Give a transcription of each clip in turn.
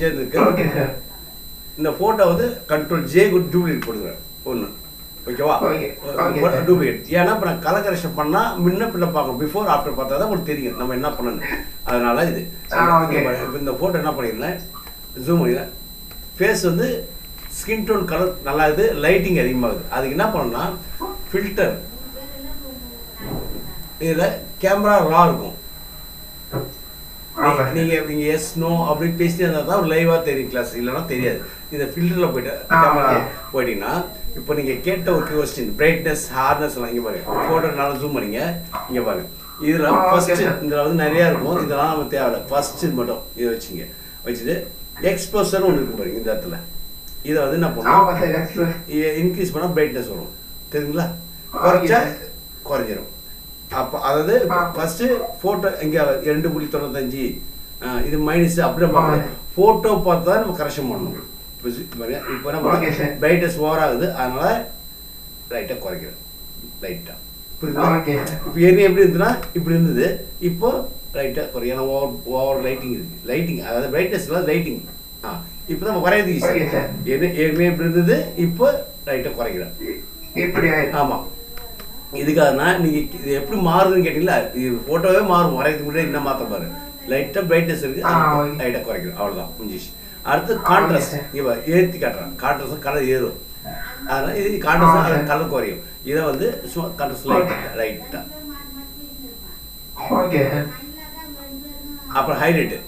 PNG இருக்கு இந்த photo வந்து கண்ட்ரோல் ஜே குட் டூப்ளிகேட் போடுறேன் ஒன்று ஓகேவா. டூப்ளிகேட் ஏன்னா இப்போ நான் கலர் கரெக்ஷன் பண்ணால் முன்ன பின்ன பார்க்கணும். பிஃபோர் ஆஃப்டர் பார்த்தா தான் உங்களுக்கு தெரியும். நம்ம என்ன பண்ணணும்? அதனால இது. இந்த ஃபோட்டோ என்ன பண்ணியிருந்தேன் ஜூம் பண்ணிடுறேன் ஃபேஸ் வந்து ஸ்கின் டோன் கலர் நல்லா இருக்குது லைட்டிங் அதிகமாகுது அதுக்கு என்ன பண்ணணும்னா ஃபில்டர் இதில் கேமரா ரா இருக்கும். நீங்க நீங்க எஸ் நோ அப்படி பேசிட்டே இருந்தா தான் லைவா தெரியும் கிளாஸ் இல்லைன்னா தெரியாது. இந்த ஃபில்டர்ல போயிட்டு கேமரா. போயிட்டீங்கன்னா இப்போ நீங்க கேட்ட ஒரு கொஸ்டின் பிரைட்னஸ் ஹார்ட்னஸ் எல்லாம் இங்க பாருங்க. போட்டோ நல்லா ஜூம் பண்ணீங்க. இங்க பாருங்க. இதுல ஃபர்ஸ்ட். இதுல வந்து நிறைய இருக்கும். இதெல்லாம் நம்ம தேவையில்ல. ஃபர்ஸ்ட் மட்டும் இதை வச்சுங்க. வச்சுட்டு எக்ஸ்போசர் ஒன்று இருக்கு பாருங்க இந்த இடத்துல. இதை வந்து என்ன எக்ஸ்பிரஸ் இன்க்ரீஸ் பண்ணா பிரைட்னஸ் வரும். தெரியுங்களா? குறைச்சா குறைஞ்சிரும். அப்போ அதாவது. ஃபர்ஸ்ட் ஃபோட்டோ இங்கே ரெண்டு புள்ளி தொண்ணூத்தஞ்சு இது மைனஸ் அப்படியே. பார்க்கணும். ஃபோட்டோ பார்த்து தான் நம்ம கரெக்ஷன் பண்ணணும். இப்போ இப்போ நம்ம. பிரைட்னஸ் ஓவர் ஆகுது. அதனால லைட்டாக குறைக்கிறோம். லைட்டாக புரியுதா? இப்போ ஏற்கனவே எப்படி இருந்ததுன்னா இப்படி இருந்தது. இப்போ லைட்டாக குறையும் ஏன்னா ஓவர் ஓவர் லைட்டிங் இருக்கு. லைட்டிங் அதாவது பிரைட்னஸ்ல லைட்டிங் ஆ இப்போ நம்ம குறையது ஈஸி. ஏற்கனவே இப்படி இருந்தது? இப்போ லைட்டாக குறைக்கிறோம். இப்படி ஆமாம் இதுக்காகனா நீங்கள் இது எப்படி மாறுதுன்னு கேட்டீங்களா? இது ஃபோட்டோவே மாறும். வரையதுக்கு முன்னாடி என்ன மாற்ற பாரு. லைட்டாக பிரைட்னஸ் இருக்கு. ஆ, okay. லைட்டாக குறைக்கிறோம் அவ்வளோதான் முடிஞ்சிச்சு அடுத்து கான்ட்ராஸ்ட். இங்கே ஏற்றி காட்டுறேன். கான்ட்ராஸ்ட் கலர் ஏறும். அதனால் இது கான்ட்ராஸ்ட். கலர் குறையும். இதை வந்து சும்மா கான்ட்ராஸ்ட் லைட்டாக லைட்டாக ஓகே. அப்புறம் ஹைலைட்டு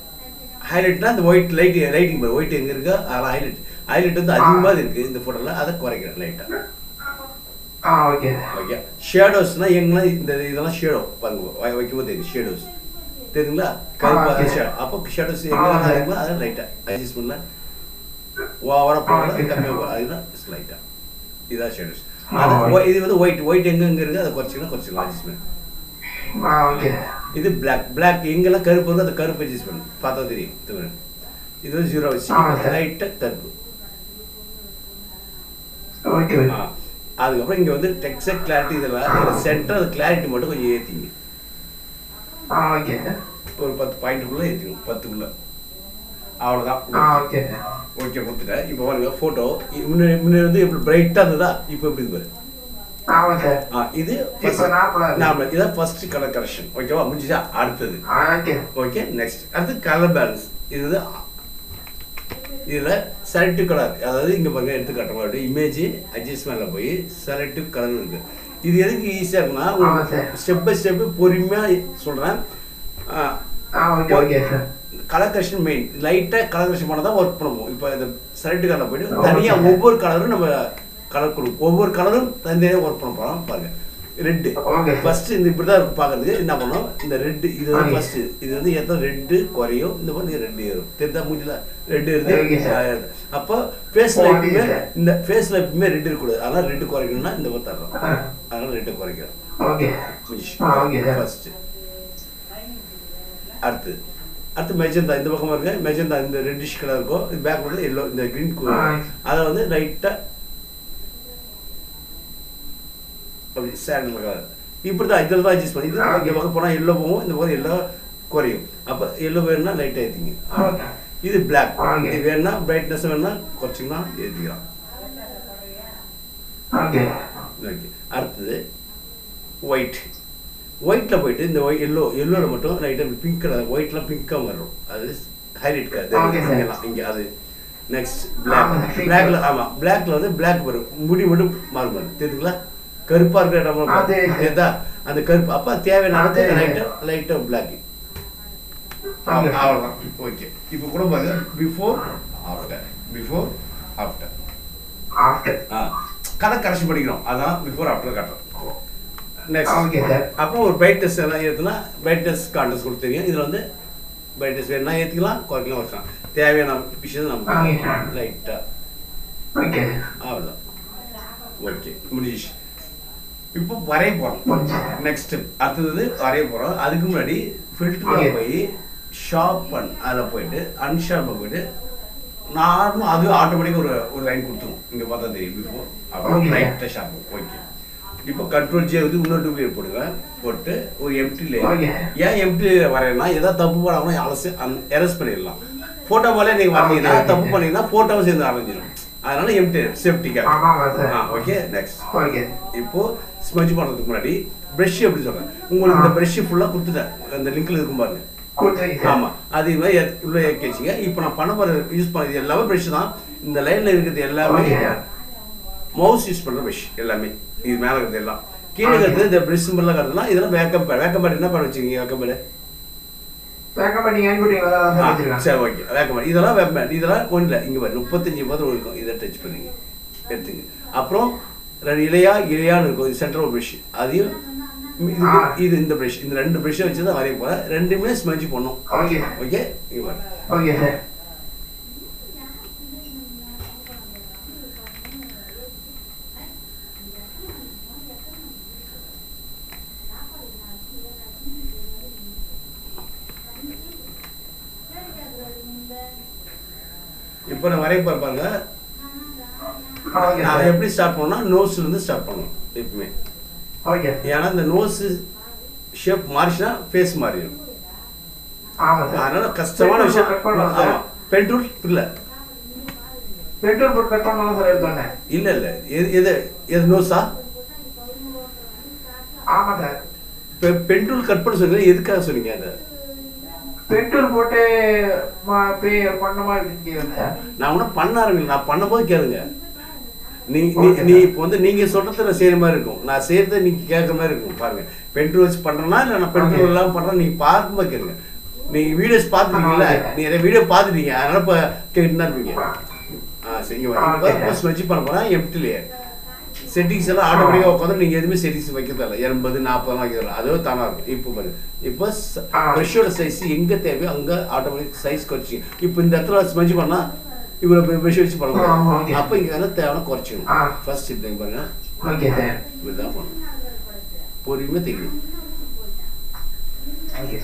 ஹைலைட்னா இந்த ஒயிட் லைட் லைட்டிங் பாரு. ஒயிட் எங்கே இருக்கோ? அதெல்லாம் ஹைலைட் ஹைலைட் வந்து அதிகமாக இருக்குது இந்த ஃபோட்டோவில் அதை குறைக்கிறேன் லைட்டாக ஓகே ஓகே ஷேடோஸ்னா எங்கன்னா இந்த இதெல்லாம் ஷேடோ பாருங்க வைக்கும்போது தெரியும் ஷேடோஸ் தெரியுங்களா கருப்பு. ஷேடோ அப்போ ஷேடோஸ் எங்கெல்லாம். அதிகமாக அதை லைட்டாக அட்ஜஸ்ட் பண்ணல ஓவராக போகல okay. கம்மியாக அதுதான் லைட்டாக இதான் ஷேடோஸ் அது இது வந்து ஒயிட் ஒயிட் எங்க எங்க இருக்கு? அதை குறைச்சிக்கலாம். குறைச்சிக்கலாம் அட்ஜஸ்ட்மெண்ட் இது பிளாக் பிளாக் எங்கெல்லாம் கருப்பு இருக்கு அந்த கருப்பு அட்ஜஸ்ட்மெண்ட் பார்த்தா தெரியும் தவிர இது வந்து ஜீரோ வச்சு. லைட்டாக கருப்பு. அதுக்கப்புறம் இங்கே வந்து டெக்ஸ்ட் கிளாரிட்டி இதெல்லாம் சென்டர் கிளாரிட்டி மட்டும் கொஞ்சம் ஏற்றிங்க ஒரு பத்து பாயிண்ட்டுக்குள்ள ஏற்றிக்கணும் பத்துக்குள்ள. அவ்வளோதான் ஓகே கொடுத்துட்டேன். இப்போ பாருங்க ஃபோட்டோ முன்னாடி முன்னாடி வந்து எப்படி பிரைட்டாக இருந்ததா? இப்போ எப்படி பாரு. இது நார்மலா இதான் ஃபர்ஸ்ட் கலர் கரெக்ஷன் ஓகேவா முடிஞ்சா அடுத்தது. ஓகே நெக்ஸ்ட் அடுத்து கலர் பேலன்ஸ் இது இதில் செலக்டிவ் கலர் அதாவது இங்கே பாருங்க எடுத்து காட்டுற இமேஜ் அட்ஜஸ்ட்மெண்ட்டில் போய் செலக்டிவ் கலர் இருக்கு. இது எதுக்கு ஈஸியாக இருக்குன்னா. ஸ்டெப் பை ஸ்டெப் பொறுமையாக சொல்கிறேன் கலர் கரெக்ஷன் மெயின் லைட்டாக கலர் கரெக்ஷன் பண்ணால் தான் ஒர்க் பண்ணுவோம். இப்போ இந்த செலக்ட் கலரில் போயிட்டு தனியாக. ஒவ்வொரு கலரும் நம்ம கலர் கொடுக்கும் ஒவ்வொரு கலரும் தனியாக ஒர்க் பண்ண போகிறோம் பாருங்க. ரெட்டு. ஃபர்ஸ்ட் இந்த இப்படி தான் பார்க்கறதுக்கு என்ன பண்ணோம் இந்த ரெட்டு இது வந்து. ஃபர்ஸ்ட் இது வந்து எத்தனை ரெட்டு குறையும்? இந்த மாதிரி ரெட்டு ஏறும். தெரிஞ்சா மூஞ்சில ரெட்டு இருந்து. அப்போ ஃபேஸ்ல Okay, எப்பவுமே. இந்த ஃபேஸ்ல எப்பவுமே ரெட்டு இருக்கக்கூடாது. அதனால ரெட்டு குறைக்கணும்னா இந்த மாதிரி தர்றோம் அதனால ரெட்டு குறைக்கிறோம் ஃபர்ஸ்ட் அடுத்து. அடுத்து மெஜந்தா இந்த பக்கமா இருக்க மெஜந்தா இந்த ரெட்டிஷ் கலர் இருக்கும் பேக் வந்து எல்லோ இந்த கிரீன் ஆ. அதை வந்து லைட்டா அப்படி கலர் இப்படி தான் இதில் தான் அட்ஜஸ்ட் பண்ணி. இந்த பக்கம் போனால் எல்லோ போகும் இந்த பக்கம் எல்லோ குறையும். அப்போ எல்லோ வேணும்னா லைட்டாக ஏற்றிங்க இது பிளாக். இது வேணும்னா பிரைட்னஸ் வேணும்னா குறைச்சிங்கன்னா ஏற்றிக்கலாம் ஓகே. அடுத்தது ஒயிட் ஒயிட்டில் போயிட்டு இந்த ஒயிட் எல்லோ எல்லோவில் மட்டும் லைட்டாக பிங்க் கலர் ஒயிட்லாம் பிங்காக வரும் அது ஹைலைட் கலர் இங்கே அது. நெக்ஸ்ட் பிளாக் பிளாக்ல. ஆமாம் பிளாக்ல வந்து பிளாக் வரும். முடி மட்டும் மாறும் தெரியுதுங்களா? கருப்பாக இருக்கிற இடம் தெரியுதா அந்த கருப்பு அப்போ தேவையான லைட்டாக லைட்டாக பிளாக். அவ்வளோதான் ஓகே. இப்போ கூட பாருங்க before after before after after ஆ. கலர் கரெக்ஷன் பண்ணிக்கிறோம் அதான் பிஃபோர் ஆஃப்டர் காட்டுறோம். நெக்ஸ்ட் அப்புறம் ஒரு பிரைட்னஸ் எல்லாம் ஏற்றுனா பிரைட்னஸ் கான்டெஸ்ட் கொடுத்துருங்க இதில் வந்து பிரைட்னஸ் வேணும்னா ஏற்றிக்கலாம் குறைக்கலாம் வச்சுக்கலாம் தேவையான விஷயம். நம்ம லைட்டாக ஓகே அவ்வளோதான் ஓகே முடிஞ்சிச்சு. இப்போ வரைய போகிறோம் நெக்ஸ்ட் அடுத்தது வரைய போகிறோம் அதுக்கு முன்னாடி ஃபில்டரில். போய் ஷார்பன் அதில் போயிட்டு அன்ஷார்ப்பில் போயிட்டு நார்மலாக அது ஆட்டோமேட்டிக்காக ஒரு ஒரு லைன் கொடுத்துரும். இங்கே பார்த்தா தெரியும். பிஃபோர் அப்புறம். லைட்டாக ஷார்ப் ஓகே. இப்போ கண்ட்ரோல் ஜே வந்து இன்னொரு டூப்ளிகேட் போடுங்க போட்டு ஒரு எம்டி லேயர் ஏன் எம்டி வரையனா ஏதாவது தப்பு பண்ணாமல் அலசி எரஸ் பண்ணிடலாம். ஃபோட்டோ மேலே நீங்கள் வரைஞ்சீங்கன்னா Okay. தப்பு பண்ணீங்கன்னா ஃபோட்டோவும் சேர்ந்து அரைஞ்சிடும் அதனால எம்டி சேஃப்டிக்காக ஓகே நெக்ஸ்ட் ஓகே இப்போ ஸ்மஜ் பண்ணுறதுக்கு முன்னாடி ப்ரஷ் எப்படி சொல்றேன்? உங்களுக்கு இந்த ப்ரஷ் ஃபுல்லாக கொடுத்துட்டேன். அந்த லிங்க்ல இருக்கும் பாருங்க. கொடுத்துருங்க சார் ஆமா. அது மாதிரி உள்ள இறக்கி வச்சுங்க இப்போ நான் பண்ண போற யூஸ் பண்ணது எல்லாமே ப்ரஷ் தான். இந்த லைன்ல இருக்கிறது எல்லாமே மவுஸ் யூஸ் பண்ற ப்ரஷ் எல்லாமே. இது மேல இருக்கிறது எல்லாம். கீழே இருக்கிறது இந்த ப்ரஷ் சிம்பிளாக இருக்கிறதுலாம் இதெல்லாம் வேக்கம் பேட் வேக்கம் பேட் என்ன பண்ண வச்சுக்கீங்க வேக்கம் பேட் பேக்கப் பண்ணி அனுப்பிட்டீங்களா அதான் சார் ஓகே. இதெல்லாம் பேட் இதெல்லாம் ஒன்றும் இல்லை. இங்கே பாரு முப்பத்தஞ்சு பதம் இருக்கும். இதை டச் பண்ணுங்க எடுத்துங்க. அப்புறம் ரெண்டு இலையா இலையான்னு இருக்கும். இது சென்ட்ரல் ப்ரஷ் அதையும் இது இந்த ப்ரஷ் இந்த ரெண்டு ப்ரஷ்ஷை வச்சு தான் வரைய போகிறேன் ரெண்டுமே ஸ்மெஜ் பண்ணும். ஓகே. ஓகே? ஓகே சார் இப்போ நான் வரைய நான் சார் எப்படி ஸ்டார்ட் பண்ணோம்னா நோஸ்ல இருந்து ஸ்டார்ட் பண்ணணும் எப்பவுமே. ஓகே ஏன்னா இந்த நோஸ் ஷேப் மாறிச்சுன்னா ஃபேஸ் மாறிடும். அதனால கஷ்டமான விஷயம். பென் டூல் இல்ல. பெட்ரோல் போட்டு கட் பண்ணலாம் சார் எடுத்தோன்னே. இல்ல இல்ல. எது எது எது நோஸா ஆமா சார். பென் டூல் கட் பண்ண சொன்னீங்க எதுக்காக சொன்னீங்க அதை? பெட்ரோல் போட்டு பண்ண மாதிரி நான் ஒன்றும் பண்ணாருங்க நான் பண்ணும்போது கேளுங்க. நீ நீ இப்போ வந்து நீங்க சொல்றது நான் செய்யற மாதிரி இருக்கும். நான் செய்யறத நீங்க கேட்குற மாதிரி இருக்கும். பாருங்க. பென்ட்ரோல் வச்சு பண்றேன்னா இல்லை நான் பென்ட்ரோல் எல்லாம் பண்றேன் நீங்க பார்க்கும்போது கேளுங்க. நீங்க வீடியோஸ் பார்த்துருக்கீங்களா ஆமா. நீ நிறைய வீடியோ பார்த்துட்டீங்க அதனால இப்போ கேட்டுட்டு தான் இருப்பீங்க ஆ. சரிங்க வச்சு பண்ண போறேன். எம்டிலேயே செட்டிங்ஸ் எல்லாம் ஆட்டோமேட்டிக்காக உட்காந்து நீங்க எதுவுமே செட்டிங்ஸ் வைக்கிறதில்ல. எண்பது நாற்பதுலாம் வைக்கிறதில்ல. அதுவே தானா இருக்கும். இப்போ பாருங்க இப்போ ஆ. ப்ரெஷ்ஷோட சைஸ் எங்க தேவையோ அங்க ஆட்டோமேட்டிக் சைஸ் குறைச்சி இப்போ இந்த இடத்துல ஸ்மெஜ் பண்ணா இவ்வளவு ப்ரெஷ் வச்சு பண்ணலாம். அப்போ இங்க என்ன தேவையான குறைச்சிக்கணும். ஃபர்ஸ்ட் இது பாருங்க. ஓகே சார் இப்படிதான் பண்ணணும். பொறுமையாக தைக்கணும். ஓகே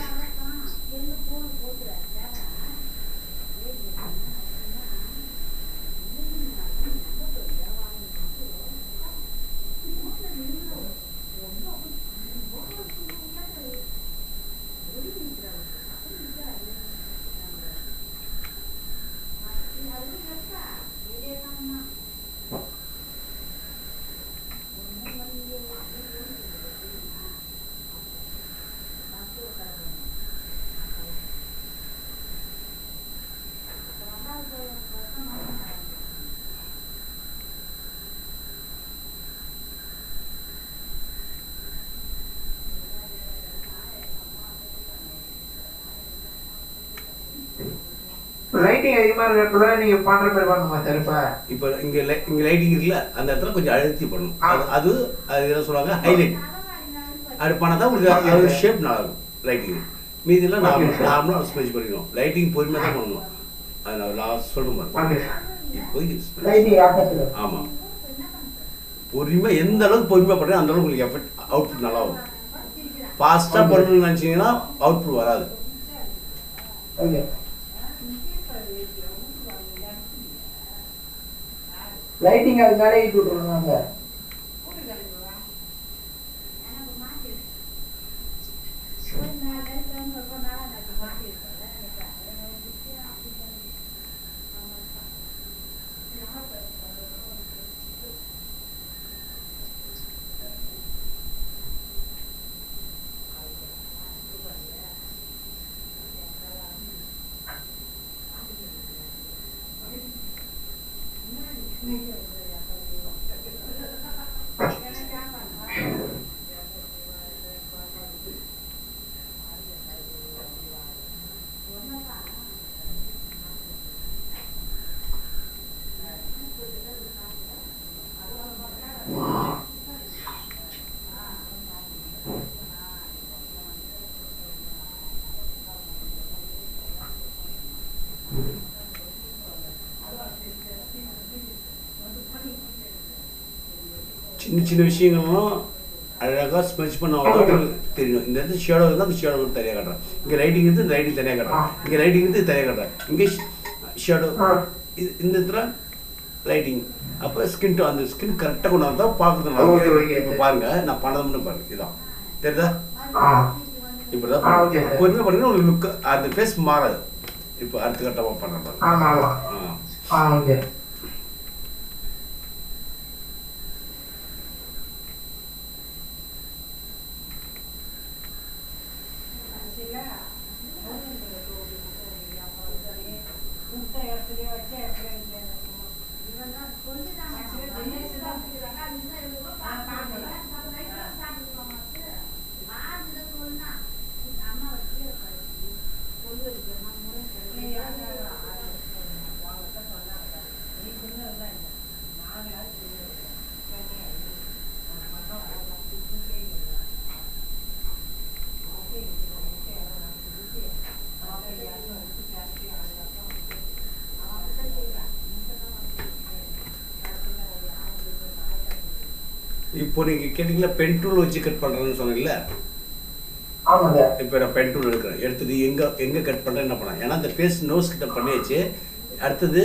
லைட்டிங் அதிகமா இருக்கிற இடத்துல நீங்க பண்ற மாதிரி பண்ணுமா சார் இப்ப இப்போ இங்க லை- இங்க லைட்டிங் இருக்குல்ல அந்த இடத்துல கொஞ்சம் அழுத்தி பண்ணணும். அது அது அது என்ன சொல்லுவாங்க? ஹைலைட் அது பண்ணால் தான் உங்களுக்கு அது ஷேப் நல்லா இருக்கும் லைட்டிங் Okay, நார்மல். நார்மலாக ஸ்பெச் பண்ணிக்கணும் லைட்டிங் பொறுமையாக தான் பண்ணணும். அது நான் லாஸ்ட் சொல்கிறேன் பாருங்க ஓகே சார் லைட்டிங் பொறுமை எந்த அளவுக்கு பொறுமையாக பண்ணுறேன் அந்த அளவுக்கு உங்களுக்கு எஃபெக்ட் அவுட்புட் நல்லா வரும் ஃபாஸ்ட்டாக. பண்ணணும்னு நினச்சிங்கன்னா அவுட்புட் வராது. ஓகே லைட்டிங் அது மேலே ஏற்றி விட்டுருங்க சார் சின்ன சின்ன விஷயங்களும் அழகாக ஸ்மெச் பண்ண அவ்வளோ தெரியும். இந்த இடத்துல ஷேடோ இருந்தால் அந்த ஷேடோ தனியாக காட்டுறேன். இங்கே லைட்டிங் இருந்து லைட்டிங் தனியாக காட்டுறேன். இங்கே லைட்டிங் இருந்து தனியாக காட்டுறேன். இங்கே ஷேடோ. இது இந்த இடத்துல லைட்டிங் அப்போ ஸ்கின் அந்த ஸ்கின் கரெக்டாக கொண்டு வந்தால் பார்க்குறது. இப்போ பாருங்க நான் பண்ணது மட்டும் பாருங்க. இதான். தெரியுதா? இப்படி தான். பொறுமையாக பண்ணீங்கன்னா உங்களுக்கு லுக் அந்த ஃபேஸ் மாறாது. இப்போ அடுத்த கட்டமாக பண்ணுற பாருங்க. ஆமா ஆமா ஆ. ஆ ஓகே. இப்போ நீங்கள் கேட்டிங்களா பென் டூல் வச்சு கட் பண்ணுறேன்னு சொன்னீங்கல்ல இப்போ நான் பென் டூல் எடுக்கிறேன். எடுத்தது எங்கே எங்கே கட் பண்ணுறேன் என்ன பண்ணேன் ஏன்னா அந்த ஃபேஸ் நோஸ் கிட்ட பண்ணியாச்சு. அடுத்தது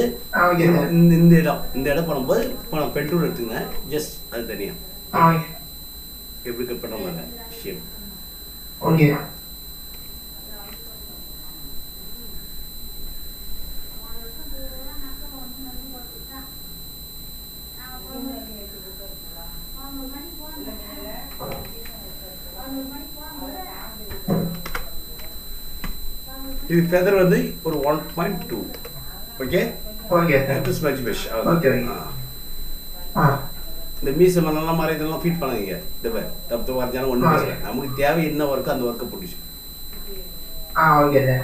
இந்த இடம். இந்த இடம் பண்ணும்போது இப்போ நான் பென் டூல் எடுத்துக்கினேன் ஜஸ்ட் அது தனியாக ஓகே எப்படி கட் பண்ண ஷேப். ஓகே. இது ஃபெதர் வந்து ஒரு one point two okay okay Okay, okay. ஆ. இந்த மீசை மண்ணெல்லாம் மாதிரி இதெல்லாம் ஃபீட் பண்ணாதீங்க. இந்த தப்பு வரைஞ்சாலும் ஒன்றும். பிரச்சனை. நமக்கு தேவை என்ன ஒர்க்கோ அந்த ஒர்க்கை பிடிச்சி. ஆ ஓகே சார்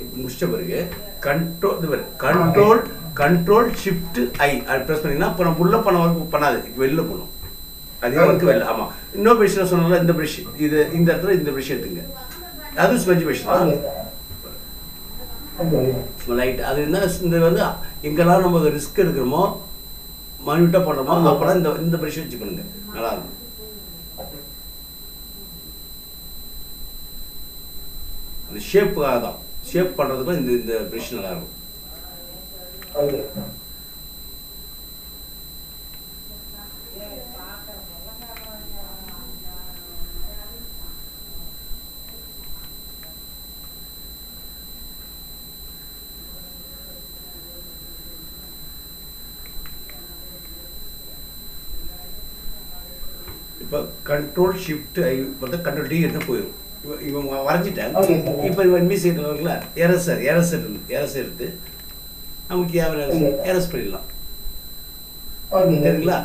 இப்போ முடிச்ச பிறகு கண்ட்ரோல் இது பாரு கண்ட்ரோல் கண்ட்ரோல் ஷிஃப்ட் ஐ அது ப்ரெஸ் பண்ணிங்கன்னா இப்போ நம்ம உள்ள பண்ண ஒர்க் பண்ணாது. இப்போ வெளில போகணும். அதே வெளில ஆமாம் இன்னொரு ப்ரெஷ்ஷில் சொன்னால இந்த ப்ரெஷ் இது இந்த இடத்துல இந்த ப்ரெஷ் எடுத்துங்க. அதுவும் ஸ்மெச் ப்ரெஷ் தான். லைட் அது என்ன இந்த வந்து எங்கெல்லாம் நம்ம ரிஸ்க் எடுக்கிறோமோ மனிட்டாக பண்ணுறோமோ அப்போலாம் இந்த இந்த ப்ரெஷ் நல்லா இருக்கும். அந்த ஷேப்புக்காக தான் ஷேப் பண்ணுறதுக்கும் இந்த இந்த ப்ரெஷ் நல்லா இருக்கும் ஓகே இப்போ கண்ட்ரோல் ஷிஃப்ட் ஐ பார்த்தா கண்ட்ரோல் டி எடுத்து போயிடும் இவன் Okay, sir. இப்போ இவன் மிஸ் இருக்குல்ல எரசர் எரசர் எரசர் எடுத்து நமக்கு Okay. எரஸ் பண்ணிடலாம். ஓகே தெரியுங்களா?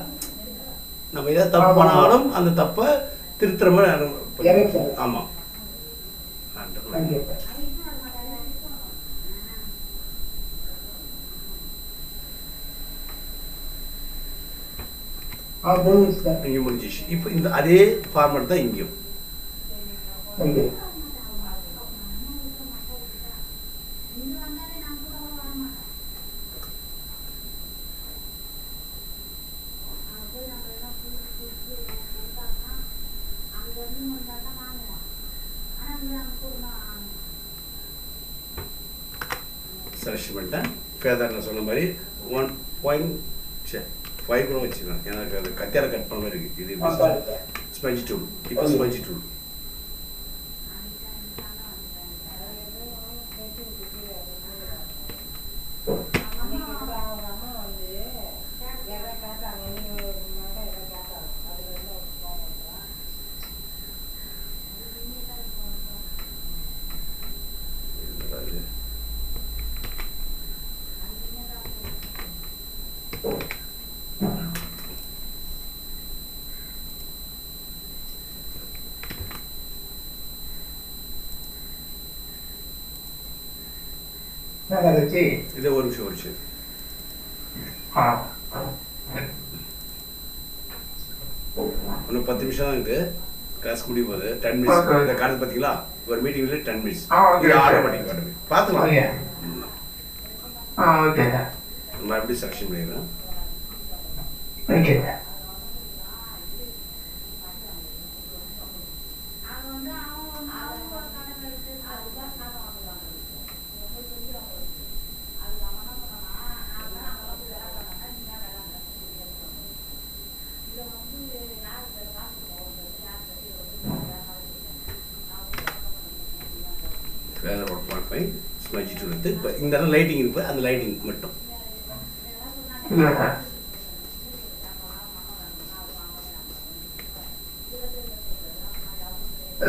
நம்ம ஏதாவது தப்பு. பண்ணாலும் அந்த தப்பை திருத்துற மாதிரி. ஆமாம் ஓகே சார் ஆ போதும் சார் இங்கே முடிஞ்சிச்சு. இப்போ இந்த அதே ஃபார்மேட் தான் இங்கேயும். செலக்ஷன் பண்ணிட்டேன். ஃபேதர் நான் சொன்ன மாதிரி ஒன் பாயிண்ட் சே ஃபைவ் கூட வச்சுக்கலாம் எனக்கு அது கத்தியால கட் பண்ண மாதிரி இருக்குது ஆ இது சாரி சார் ஸ்பஞ்ச் டூல் இப்போ Okay. ஸ்பஞ்ச் டூல் நான் அதை வச்சு இதை ஒரு நிமிஷம் ஒரு நிமிஷம் ஆ இன்னும் பத்து நிமிஷம் தான் இருக்குது கிளாஸ் முடிய போகுது டென் மினிட்ஸ். இந்த கார்டு பார்த்தீங்களா ஒரு மீட்டிங்கில் டென் மினிட்ஸ் ஆ, okay, இது okay. ஆட்டோமேட்டிக் ஆட்டோமேட்டிக் பார்த்துக்கலாம். நான் எப்படி செலக்ஷன் பண்ணிடுறேன்? ஓகே இந்த இடம் லைட்டிங் இருக்கு அந்த லைட்டிங் மட்டும்.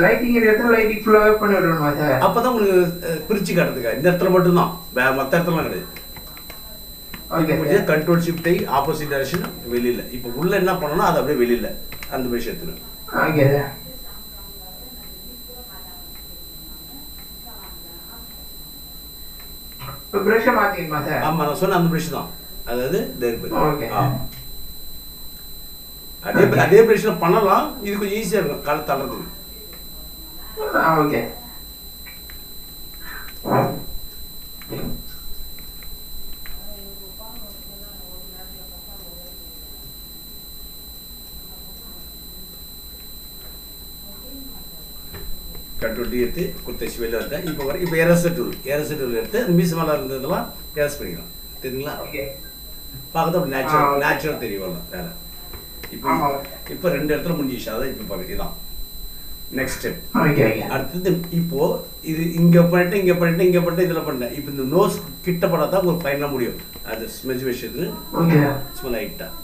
லைட்டிங் இடத்துல லைட்டிங் ஃபுல்லாகவே பண்ணி விடணுமா சார்? அப்போ தான் உங்களுக்கு பிரிச்சு காட்டுறதுக்கா. இந்த இடத்துல மட்டும்தான். வே- மற்ற இடத்துலலாம் கிடையாது. ஓகே கண்ட்ரோல் ஷிஃப்டை ஆப்போசிட் டைரக்ஷன் வெளியில். இப்போ உள்ள என்ன பண்ணணும் அது அப்படியே வெளியில் அந்த விஷயத்துல ஓகே சார். ஆமாம் நான் சொன்ன அந்த பிரஷ் தான். அதாவது அதே அதே பிரஷில் பண்ணலாம். இது கொஞ்சம் ஈஸியாக இருக்கும். காலை தள்ளுறதுக்கு ஓகே. கண்ட்ரோல் டி எடுத்து வெளில வந்துட்டேன் இப்போ வர இப்போ எரச டூல் எரச டூல் எடுத்து அந்த மீச மேலே இருந்ததெல்லாம் எரஸ் பண்ணிக்கலாம். தெரியுங்களா? பார்க்கறது அப்படி நேச்சுரல். நேச்சுரல் தெரியும் வேலை இப்போ. இப்போ ரெண்டு இடத்துல முடிஞ்சிச்சு அதான் இப்போ பாருங்க. இதான். நெக்ஸ்ட் ஸ்டெப் அடுத்தது இப்போ இது இங்க பண்ணிட்டு இங்க பண்ணிட்டு இங்க பண்ணிட்டு இதுல பண்ணேன் இப்போ இந்த நோஸ் கிட்ட பண்ணா தான் உங்களுக்கு ஃபைனலாக முடியும். அது ஸ்மெஜ் விஷயத்துல ஓகே. சார்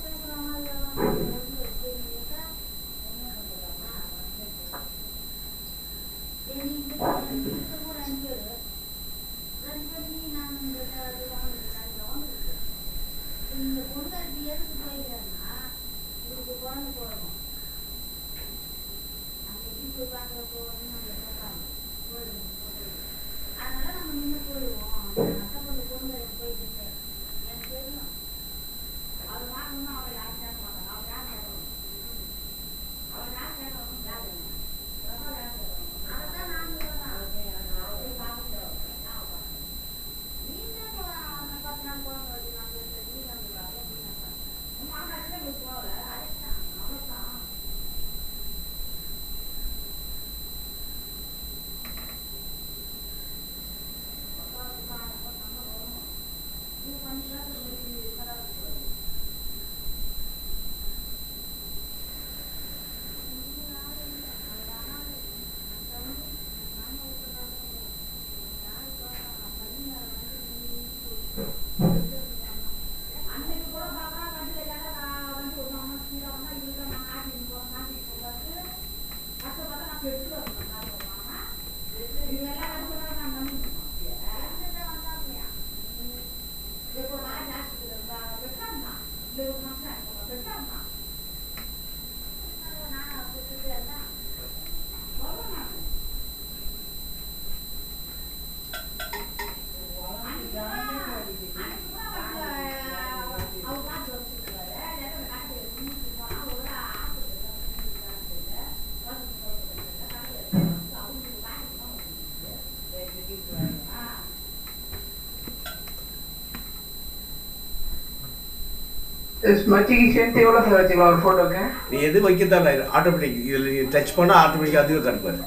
ஸ்மச்சிக்கு சேர்த்து எவ்வளோ சார் வச்சுக்கலாம் ஒரு ஃபோட்டோக்கு நீ எது வைக்க தேவையில்ல ஆட்டோமேட்டிக் இதில் நீ டச் பண்ணால் ஆட்டோமேட்டிக்காக அதுவே கட்டுப்பாரு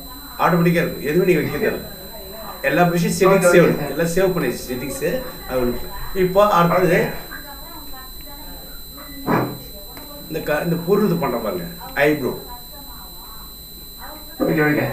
ஆட்டோமேட்டிக்காக இருக்கும் எதுவுமே நீ வைக்க தேவை எல்லா விஷயம் setting Okay, save okay, sir. எல்லாம் சேவ் பண்ணி செட்டிங்ஸு ஒண்ணு. இப்போ அடுத்தது இந்த க இந்த பொருள் பண்ணுற பாருங்க eyebrow okay okay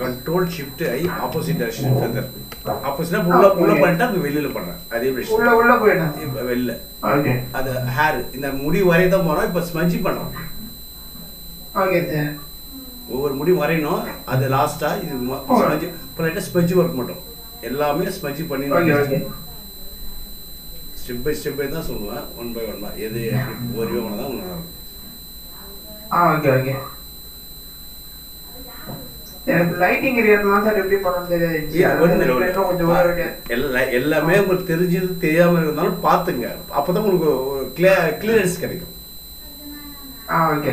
control shift I opposite direction feather ஆப்போசிட்னா உள்ள உள்ள பண்ணிட்டா இப்போ வெளியில பண்றேன் அதே உள்ள விஷயம் உள்ள போயிடும் இப்போ வெளில அது ஹேர் இந்த முடி வரைய தான் போறோம். இப்போ ஸ்மஜி பண்றோம். ஓகே சார் ஒவ்வொரு முடி வரையணும். அது லாஸ்டா இது இப்போ லைட்டாக ஸ்மஜி ஒர்க் மட்டும். எல்லாமே ஸ்மஜி பண்ணி ஸ்டெப் பை ஸ்டெப் பை தான் சொல்லுவேன். ஒன் பை ஒன் எது எப்படி ஒரே ஒன்று தான் ஒன்று ஆ ஓகே ஓகே எனக்கு லைட்டிங் ஏரியாலாம் சார் எப்படி பண்ணணும் தெரியாது. எல்லாமே உங்களுக்கு தெரிஞ்சது தெரியாம இருந்தாலும் பார்த்துங்க. அப்பதான் உங்களுக்கு கிளியரன்ஸ் கிடைக்கும். ஆ ஓகே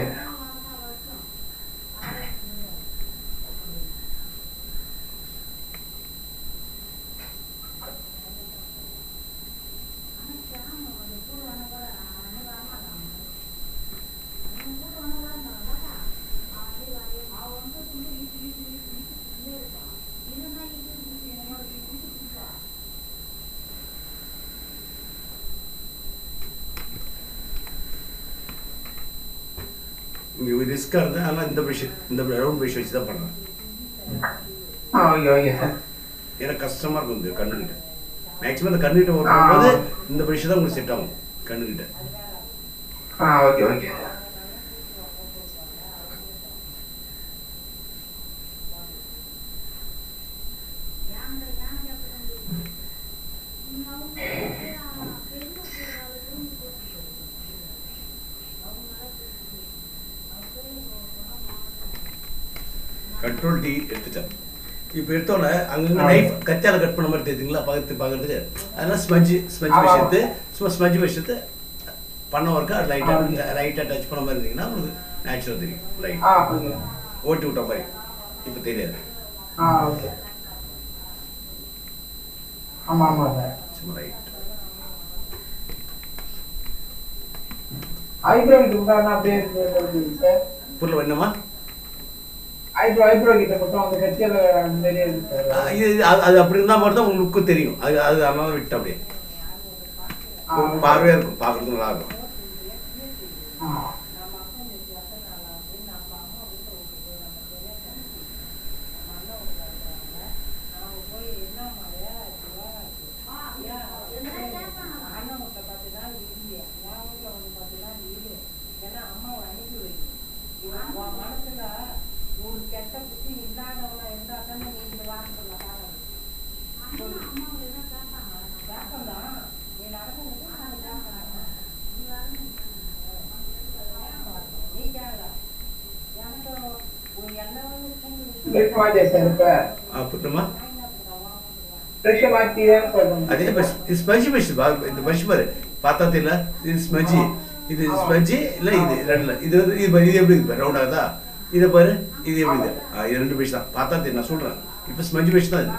இங்க ரிஸ்காக இருந்தால் ஆனால் இந்த ப்ரஷ் இந்த ரவுண்ட் ப்ரஷ் வச்சு தான் சார் ஏன்னா கஷ்டமா இருக்கும் இந்த கண்ணுக்கிட்ட மேக்ஸிமம் இந்த கண்ணுக்கிட்ட ஒர்க் பண்ணும்போது இந்த ப்ரஷ் தான் உங்களுக்கு செட் ஆகும் கண்ணுக்கிட்ட ஆ ஓகே ஓகே கண்ட்ரோல் டி எடுத்துட்டேன் இப்போ எடுத்தோன்னே அங்கங்க நைஃப் கத்தியால கட் பண்ண மாதிரி தெரியுதுங்களா? பார்க்கறது பார்க்கறதுக்கு. அதெல்லாம் ஸ்மஜ் ஸ்மஜ் எடுத்து சும்மா ஸ்மஜ் எடுத்து பண்ண ஒர்க்கா ஆமா. லைட்டாக லைட்டாக டச் பண்ண மாதிரி இருந்தீங்கன்னா உங்களுக்கு நேச்சுரல் தெரியும் லைட் ஓட்டி விட்ட மாதிரி. இப்போ தெரியாது. ஆ ஓகே. ஆமா ஆமா சார் சும்மா ரைட் ஐப்ரோ அப்படியே சார் பொருள் என்னமா ஐப்ரோ ஐப்ரோ கிட்ட மட்டும் அந்த கட்சியில இது அது அப்படி இருந்தால் மட்டும் தான் உங்களுக்கு லுக்கு தெரியும். அது அது அதனால விட்டு அப்படியே. பார்வையாக இருக்கும். பார்க்கறதுக்கு நல்லா இருக்கும் ஆ. ட்ரெஸ் மாத்தி சார் இப்ப ஆ புரியுமா ட்ரெஸ் மாத்தி தான் சொல்லணும் அதே இது ஸ்மஜி பஷ் இந்த பஷ் பாரு. பார்த்தா தெரியல? இது ஸ்மஜி. இது ஸ்மஜி இல்லை இது ரெண்டுல. இது வந்து இது இது எப்படி இருக்கு ரவுண்ட் ஆகுதா? இதை பாரு இது எப்படி இது இது ரெண்டு தான். பார்த்தா நான் சொல்றேன். இப்போ ஸ்மஜி பஷ் தான் இது.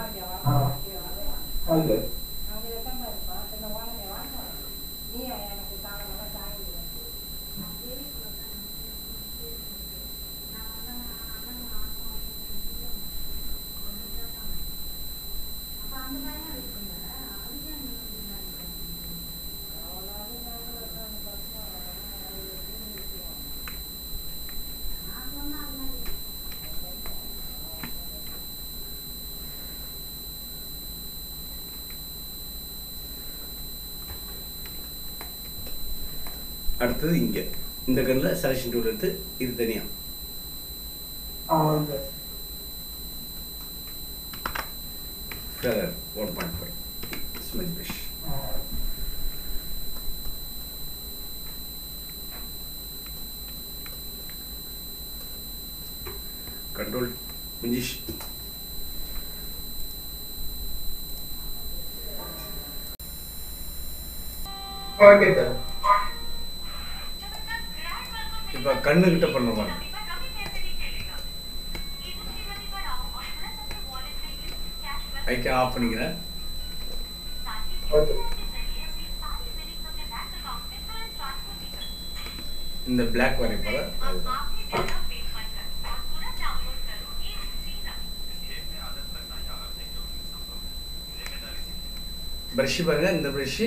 அடுத்தது இங்க. இந்த கண்ணில் செலக்ஷன் டூல் எடுத்து இது தனியா. ஃபெதர் ஒன் பாயிண்ட் ஃபைவ் இப்போ கண்ணுக்கிட்ட பண்ண மாதிரி ஐக்கே ஆஃப் பண்ணிக்கிறேன் இந்த பிளாக் வரைப்பட ப்ரஷ் பாருங்க இந்த ப்ரஷ்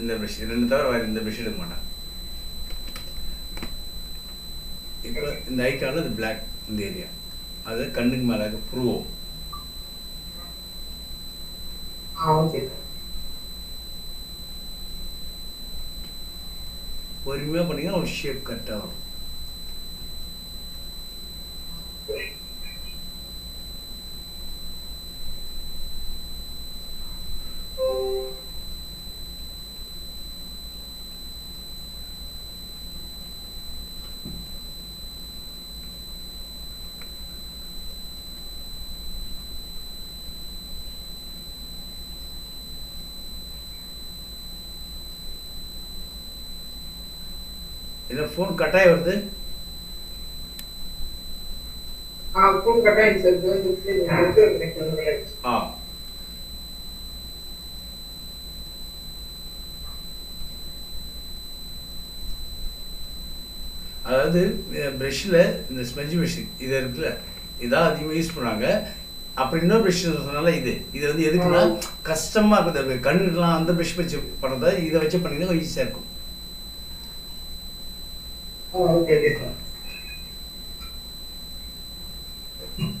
இந்த ப்ரஷ் ரெண்டு தவிர வேறு இந்த ப்ரஷ் எடுக்க மாட்டேன் இந்த ஐக்கான இந்த பிளாக் இந்த ஏரியா அது கண்ணுக்கு மேலே புருவம். பொறுமையாக பண்ணீங்கன்னா ஒரு ஷேப் கரெக்டாக வரும். இல்லை ஃபோன் கட்டாயம் வருது. ஆ அதாவது ப்ரெஷ்ஷில் இந்த ஸ்பெஞ்ச் ப்ரெஷ் இது இருக்குல்ல இதான் அதிகமாக யூஸ் பண்ணுவாங்க. அப்புறம் இன்னொரு ப்ரெஷ் சொன்னால இது. இது வந்து எதுக்குன்னா கஷ்டமாக இருக்குது. அது கண்ணுக்கெல்லாம் அந்த ப்ரெஷ் வச்சு பண்ணுறத இதை வச்சு பண்ணிங்கன்னா ஈஸியாக இருக்கும். ஆ ஓகே ஓகே சார் பஸ் கேக்குதா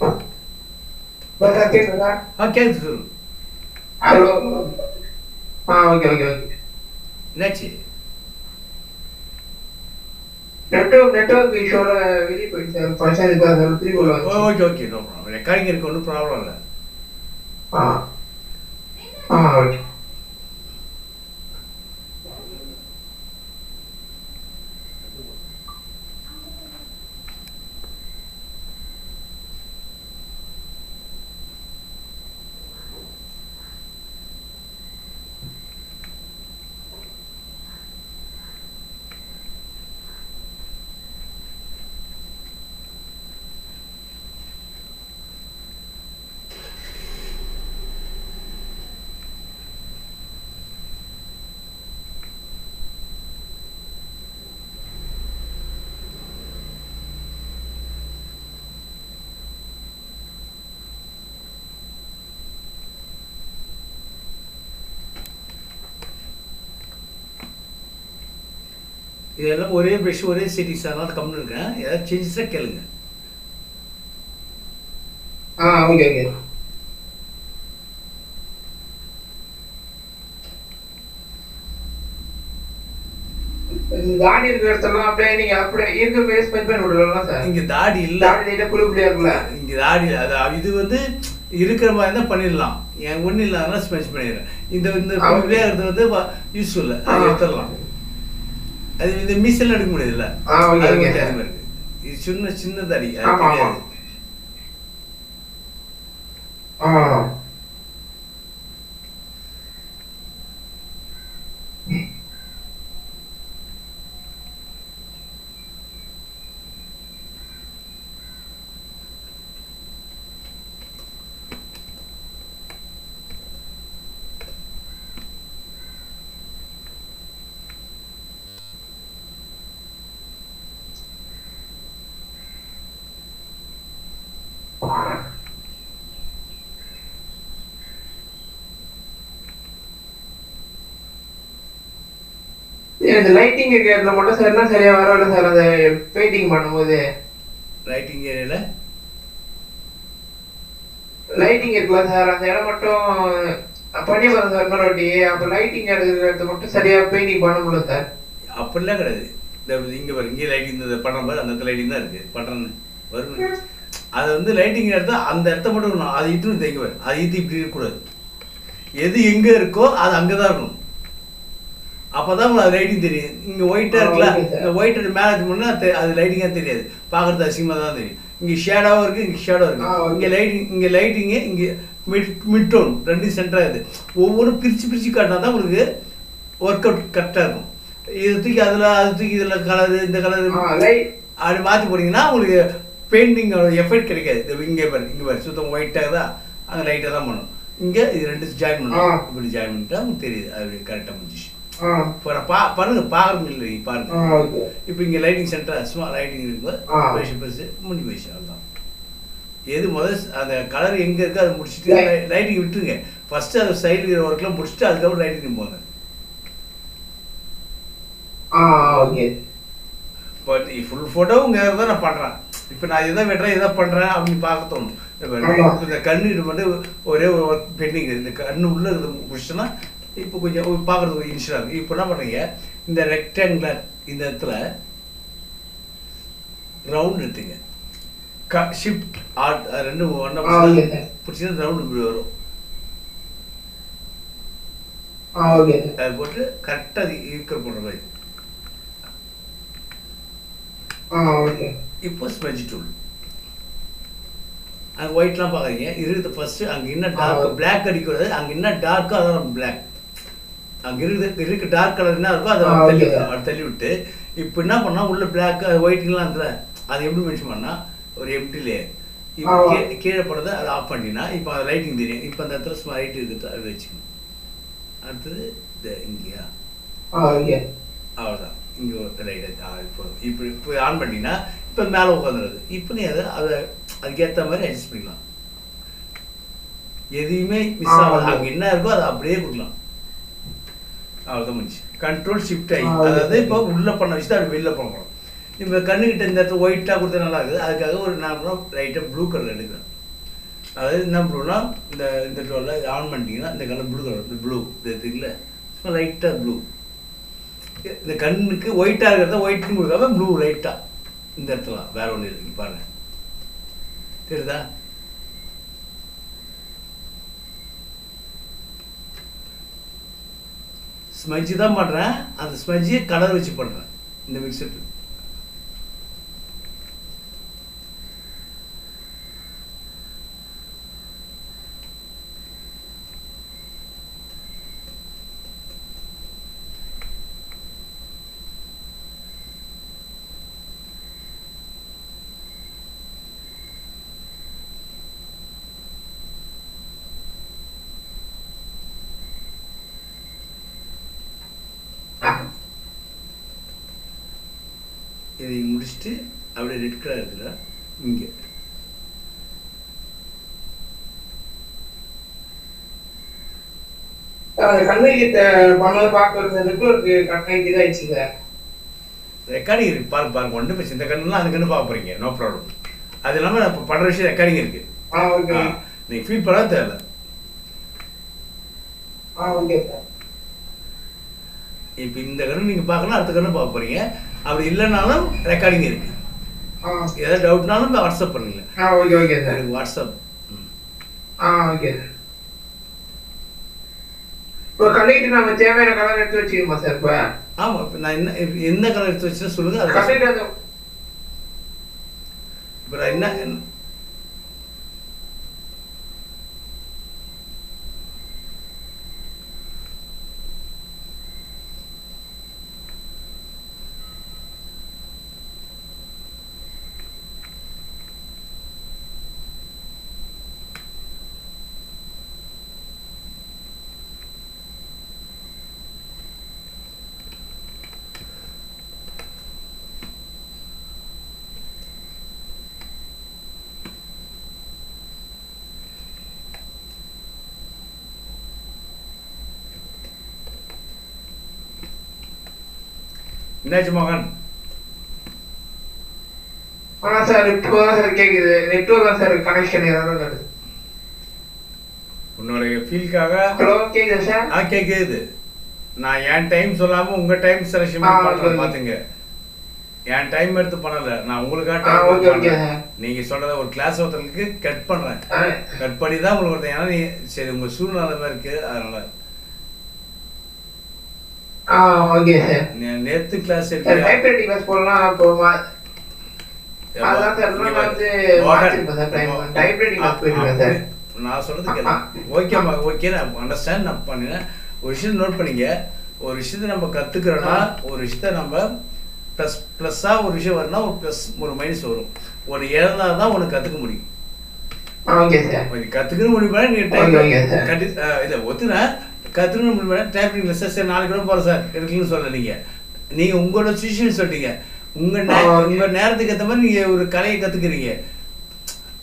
ஆ கேட்குது சொல்லு ஆ ஓகே ஓகே ஓகே என்னாச்சு? நெட்வொர்க் நெட்வொர்க் இஷ்யூல வெளியே சார். பிரச்சனை இருக்கு அது திருப்பி உள்ள வந்துச்சு. Okay okay no problem recording இருக்கு ஒன்றும் ப்ராப்ளம் இல்லை. ஆ ஓகே இதெல்லாம் ஒரே ப்ரஷ் ஒரே சிட்டிஸ் அதனால கம்மின்னு இருக்கேன் ஏதாவது சேஞ்சஸாக கேளுங்க. ஆ ஓகே ஓகே. தாடி இருக்கிற இடத்தெல்லாம் அப்படியே நீங்க அப்படியே இருக்க பேஸ் பண்ணி பண்ணி விடலாம் சார். இங்கே தாடி இல்லை. தாடி லைட்டா புளி புளியா இருக்குல்ல இங்கே தாடி. அது இது வந்து இருக்கிற மாதிரி தான் பண்ணிடலாம். என் ஒன்றும் இல்லாதனால ஸ்மெச் பண்ணிடுறேன். இந்த இந்த ஆ, okay. விளையாடுறது வந்து யூஸ்ஃபுல் அது ஆ. எடுத்துடலாம். அது இந்த மீசெல்லாம் எடுக்க முடியாதுல்ல? ஆ, okay, அது இந்த லைட்டிங் இருக்கிறதுல மட்டும் சரினா சரியா வரல சார் அந்த பெயிண்டிங் பண்ணும்போது? ரைட்டிங் ஏரியாவில் லைட்டிங் இருக்குல்ல சார் அந்த இடம் மட்டும் பண்ணி பார்த்தேன் சார் இன்னொரு வாட்டி. அப்ப லைட்டிங் எடுக்கிறது மட்டும் சரியா பெயிண்டிங் பண்ண முடியல சார் அப்படிலாம் கிடையாது. இந்த இங்கே பாரு இங்கே லைட்டிங் பண்ணுற மாதிரி அந்த இடத்துல லைட்டிங் தான் இருக்குது பண்ணுறேன்னு வரும் அது வந்து லைட்டிங் எடுத்தால் அந்த இடத்த மட்டும் அது இட்டு தேங்க அது இது இப்படி இருக்கக்கூடாது. எது எங்கே இருக்கோ அது அங்கே தான் இருக்கணும். அப்போ தான் உங்களுக்கு லைட்டிங் தெரியும். இங்கே ஒயிட்டாக இருக்குல்ல. இந்த ஒயிட் மேலே முன்னா அது லைட்டிங்காக தெரியாது. பார்க்குறது அசிங்கமாக தான் தெரியும். இங்கே ஷேடாகவும் இருக்குது இங்கே ஷேடோ இருக்குது okay. இங்கே லைட்டிங் இங்கே லைட்டிங்கு இங்கே மிட் மிட் டோன் ரெண்டும் சென்டராக இருக்குது ஒவ்வொன்றும் பிரித்து பிரித்து காட்டினா தான் உங்களுக்கு ஒர்க் அவுட் கரெக்டாக இருக்கும். இது தூக்கி அதில் அது தூக்கி இதில் கலரு இந்த கலரு அப்படி மாற்றி போனீங்கன்னா உங்களுக்கு பெயிண்டிங் எஃபெக்ட் கிடைக்காது. இது இங்கே பாரு இங்கே பாரு சுத்தம் ஒயிட்டாக தான் அங்கே லைட்டாக தான் பண்ணும். இங்கே இது ரெண்டு ஜாயின். பண்ணணும். இப்படி ஜாயின் பண்ணிட்டா உங்களுக்கு தெரியுது அது கரெக்டாக முடிஞ்சிச்சு. பாருங்க பார்க்கணும் இல்லை பாருங்க. இப்போ இங்கே லைட்டிங் சென்டர் சும்மா லைட்டிங் இருக்கும்போது ஆ. பெருசு முடிஞ்சு போயிடுச்சு அதுதான் எது முதல் அந்த கலர் எங்கே இருக்கோ அதை முடிச்சுட்டு. லைட்டிங் விட்டுருங்க. ஃபர்ஸ்ட் அது சைடில் ஒர்க்லாம் முடிச்சுட்டு அதுக்கப்புறம் லைட்டிங் போங்க. பட் ஃபுல் ஃபோட்டோ இங்கே தான் நான் பண்ணுறேன் இப்போ நான் எதை வெட்டுறேன் எதை பண்ணுறேன் அப்படின்னு பார்க்க தோணும். இந்த கண்ணு இது மட்டும் ஒரே ஒரு பெண்டிங் இந்த கண்ணு உள்ள இருக்குது முடிச்சுன்னா இப்போ கொஞ்சம் பார்க்குறதுக்கு இனிஷியலாக இருக்குது இப்போ என்ன பண்ணுறீங்க இந்த ரெக்டாங்குலர் இந்த இடத்துல ரவுண்ட் எடுத்துங்க. க ஷிஃப்ட் ஆட் ரெண்டு ஒன்றா. பிடிச்சிங்கன்னா ரவுண்ட் இப்படி வரும். அது போட்டு கரெக்டாக ஈக்குவல் பண்ணுற மாதிரி. இப்போ ஸ்மெஜ் டூல் அங்கே ஒயிட்லாம் பார்க்குறீங்க இருக்குது ஃபர்ஸ்ட் அங்கே என்ன டார்க். பிளாக் அடிக்கிறது அங்கே என்ன டார்க்கோ அதான் பிளாக் அங்கே இருக்கு டார்க் கலர் என்ன இருக்கோ அதை தள்ளி அதை தள்ளி விட்டு இப்போ என்ன பண்ணா உள்ள பிளாக் ஒயிட்லாம் இருக்குல்ல அதை எப்படி மென்ஷன் பண்ணா? ஒரு எம்டி லேயர் இப்போ. கீழே போனதை அதை ஆஃப் பண்ணிட்டீங்கன்னா இப்போ அது லைட்டிங் தெரியும். இப்போ அந்த இடத்துல சும்மா லைட் இருக்குது அது வச்சுக்கணும். அடுத்தது இந்த இங்கேயா? அவ்வளோதான் இங்கே. ஒரு லைட் இப்போ இப்போ இப்போ ஆன் பண்ணிட்டீங்கன்னா இப்போ மேலே உட்காந்துருது இப்போ நீ அதை அதை அதுக்கேற்ற மாதிரி அட்ஜஸ்ட் பண்ணிக்கலாம். எதையுமே மிஸ் ஆகாது. அங்கே என்ன இருக்கோ அதை அப்படியே கொடுக்கலாம். அவ்வளோதான் முடிஞ்சு கண்ட்ரோல் ஷிஃப்ட் ஆகி. அதாவது இப்போ உள்ளே பண்ண வச்சுட்டு அது வெளில பண்ணணும் இப்போ கண்ணுக்கிட்ட இந்த இடத்துல ஒயிட்டாக கொடுத்தா நல்லா இருக்குது. அதுக்காக ஒரு நான் லைட்டாக ப்ளூ கலர் எடுக்கிறேன் அதாவது என்ன ப்ளூனா இந்த இந்த டோலில் ஆன் பண்ணிட்டீங்கன்னா இந்த கலர் ப்ளூ கலர் இந்த ப்ளூ இது இருக்குல்ல சும்மா லைட்டாக ப்ளூ இந்த கண்ணுக்கு ஒயிட்டாக இருக்கிறத ஒயிட்னு கொடுக்காம ப்ளூ லைட்டாக இந்த இடத்துல வேற ஒன்று இருக்கு பாருங்க. தெரியுதா? ஸ்மஜ்ஜி தான் பண்ணுறேன் அந்த ஸ்மஜ்ஜியை கலர் வச்சு பண்ணுறேன் இந்த மிக்சர் இதை முடிச்சுட்டு அப்படியே ரெட் கலர் இருக்குல்ல இங்கே அந்த கண்ணை கிட்ட பண்ணது பார்க்கறது நெட்ஒர்க் கண்ணை இதாயிடுச்சு சார் ரெக்கார்டிங் இருக்கு. பாருங்க பாருங்க. ஒன்றும் பிரச்சனை இந்த கண்ணுலாம் அந்த கண்ணு பார்க்க போறீங்க. நோ ப்ராப்ளம் அது இல்லாமல் நான் இப்போ பண்ணுற விஷயம் ரெக்கார்டிங் இருக்கு. நீங்கள் ஃபீல் பண்ண தேவையில்ல. இப்போ இந்த கண்ணு நீங்கள் பார்க்கலாம் அடுத்த கண்ணு பார்க்க போறீங்க. அப்படி இல்லைனாலும் ரெக்கார்டிங் இருக்கு. ஏதாவது டவுட்னாலும் வாட்ஸ்அப் பண்ணுங்க. Okay okay sir. வாட்ஸ்அப். ஆ ஓகே சார். இப்போ கண்ணுக்கிட்ட நம்ம தேவையான கலர் எடுத்து வச்சுக்கணுமா சார் இப்போ? ஆமாம் இப்போ நான் என்ன என்ன கலர் எடுத்து வச்சுன்னா சொல்லுங்க அது அந்த இப்போ நான் என்ன என்ன- என்னாச்சு மகன் ஆனா சார் இப்போதான் சார் கேக்குது. நெட்வொர்க் தான் சார் கனெக்ஷன் ஏதாவது வருது உன்னுடைய ஃபீல்க்காக ஹலோ கேக்குதா சார்? ஆ கேக்குது. நான் என் டைம் சொல்லாம உங்க டைம் செலக்ஷன் பண்றேன். பாத்துங்க. என் டைம் எடுத்து பண்ணல. நான் உங்களுக்காக பண்ணேன். sir. நீங்க சொல்றத ஒரு கிளாஸ் ஒருத்தருக்கு கட் பண்றேன். கட் பண்ணி தான் உங்களுக்கு ஏன்னா நீ சரி உங்க சூழ்நிலை இருக்கு. அதனால ஓகே சார் நேத்து கிளாஸ் சார் டைப்ரைட்டிங் கிளாஸ் போடலாம் அப்போ மா- அதான் சார் நான் வந்து மாத்திருப்பேன் சார் டைம் டைப்ரைட்டிங் கிளாஸ் போயிருக்கேன் சார் நான் சொல்றது கேளு. ஓகேம்மா ஓகே நான் அண்டர்ஸ்டாண்ட் நான் பண்ணினேன். ஒரு விஷயம் நோட் பண்ணிங்க. ஒரு விஷயத்தை நம்ம கத்துக்கிறோம்னா ஒரு விஷயத்த நம்ம ப்ளஸ் ப்ளஸ்ஸா ஒரு விஷயம் வரும்னா ஒரு ப்ளஸ் ஒரு மைனஸ் வரும். ஒரு இழந்தா தான் உனக்கு கத்துக்க முடியும். ஓகே சார் நீ கத்துக்கணும் முடியுமா நீ இதை கத்துக்கணும் முடியுமா டைப்பிங் கிளாஸ் சரி நாளைக்கு கூட போகிறேன் சார் இருக்குன்னு சொல்ல நீங்க. நீங்க உங்களோட சுச்சுவேஷன் சொல்லிட்டீங்க. உங்க நே- ஆ, okay. உங்க நேரத்துக்கு ஏற்ற மாதிரி நீங்க ஒரு கலையை கத்துக்கிறீங்க.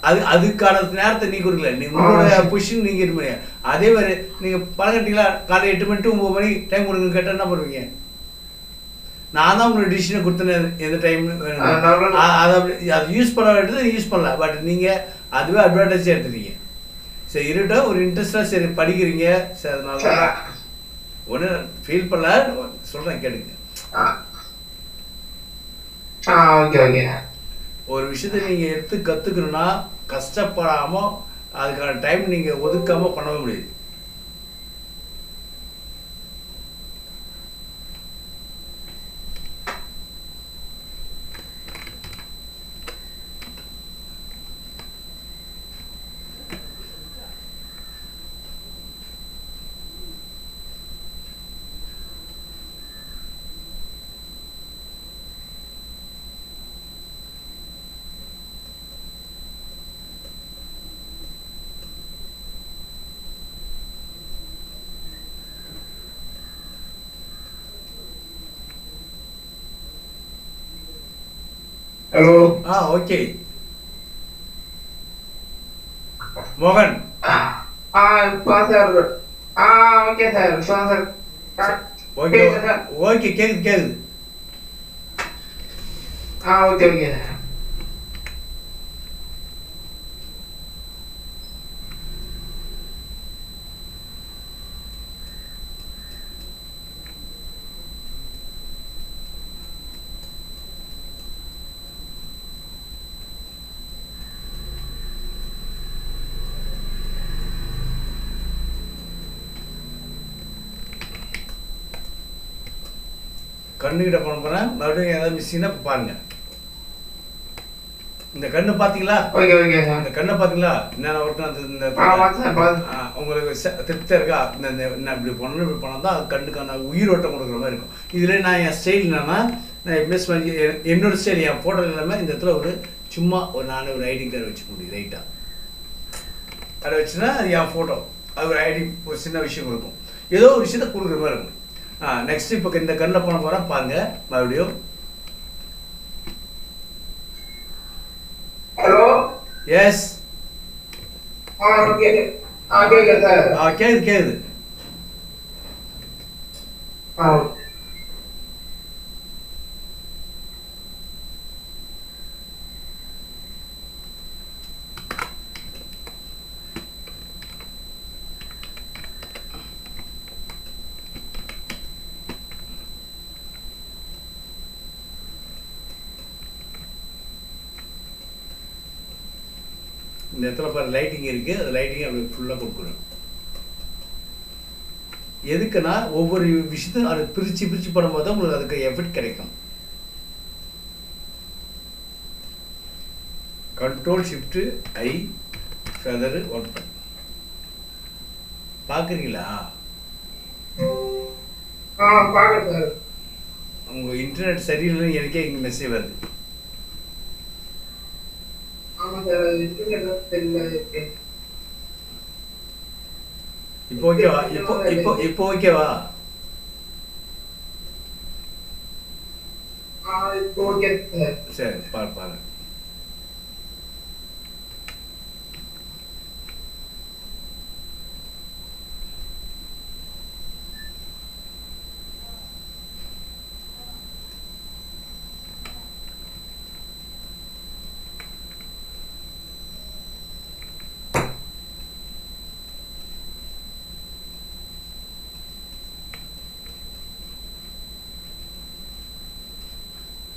அது அதுக்கான நேரத்தை நீ கொடுக்கல. நீ உங்களோட சரி. பொசிஷன் நீங்க இருப்பீங்க அதே மாதிரி நீங்க பழகட்டீங்களா? காலை எட்டு மணி to ஒன்பது மணி டைம் கொடுங்க. கேட்டா என்ன பண்ணுவீங்க? நான் தான் உங்களுக்கு டிசிஷனை கொடுத்தேன். எந்த டைம் ஆ, நான் அதை யூஸ் பண்ண வேண்டியது யூஸ் பண்ணல. பட் நீங்க அதுவே அட்வான்டேஜ் எடுத்துட்டீங்க. சரி இருட்டா ஒரு இன்ட்ரெஸ்டா சரி படிக்கிறீங்க. சரி அதனால சார். ஒன்று ஃபீல் பண்ணல. சொல்றேன் கேளுங்க. ஒரு விஷயத்தை நீங்க எடுத்து கத்துக்கணும்னா கஷ்டப்படாம அதுக்கான டைம் நீங்க ஒதுக்காம பண்ணவே முடியாது. ஹலோ ஆ ஓகே மோகன் ஆ இப்போ சார் ஆ ஓகே சார் இப்போ சார் ஓகே கேக்குதா சார் ஓகே கேக்குது கேக்குது ஆ ஓகே ஓகே சார் கண்ணுகிட்ட பண்ண போறேன் மறுபடியும் ஏதாவது மிஸ்ஸிங்னா பாருங்க. இந்த கண்ணு பாத்தீங்களா? இந்த கண்ணை பாத்தீங்களா? என்னென்ன ஒர்க் அந்த உங்களுக்கு திருப்தியா இருக்கா? இந்த இப்படி பண்ணணும் இப்படி பண்ணால் தான் கண்ணுக்கான உயிரோட்டம் கொடுக்குற மாதிரி இருக்கும். இதில் நான் என் ஸ்டைல் என்னன்னா நான் எப்படிஸ் பண்ணி என்னோட ஸ்டைல் என் ஃபோட்டோ இல்லாமல் இந்த இடத்துல ஒரு சும்மா ஒரு நான் ஒரு ஐடி கார்டு வச்சுக்க முடியும் ரைட்டாக அதை வச்சுன்னா அது என் ஃபோட்டோ அது ஒரு ஐடி ஒரு சின்ன விஷயம் கொடுக்கும். ஏதோ ஒரு விஷயத்த கொடுக்குற மாதிரி இருக்கும். நெக்ஸ்ட் இப்போ இந்த கண்ணில் பண்ண போகிறேன் பாருங்க மறுபடியும். ஹலோ? எஸ் கேக்குது கேக்குது பாரு லைட்டிங் இருக்கு அது லைட்டிங் அப்படி ஃபுல்லாக கொடுக்குறோம் எதுக்குன்னா ஒவ்வொரு விஷயத்தையும் அது பிரிச்சு பிரிச்சு பண்ணும்போது தான் உங்களுக்கு அதுக்கு எஃபெக்ட் கிடைக்கும். கண்ட்ரோல் ஷிஃப்ட் ஐ ஃபெதரு பண்ணு பார்க்குறீங்களா? உங்கள் இன்டர்நெட் சரியில்லைன்னு எனக்கே இங்கே மெசேஜ் வருது ஆமாம் சார் அது இன்டர்நெட் தான் தெரியல இருக்கு இப்போ ஓகேவா இப்போ இப்போ இப்போ ஓகேவா சரி பாரு பாரு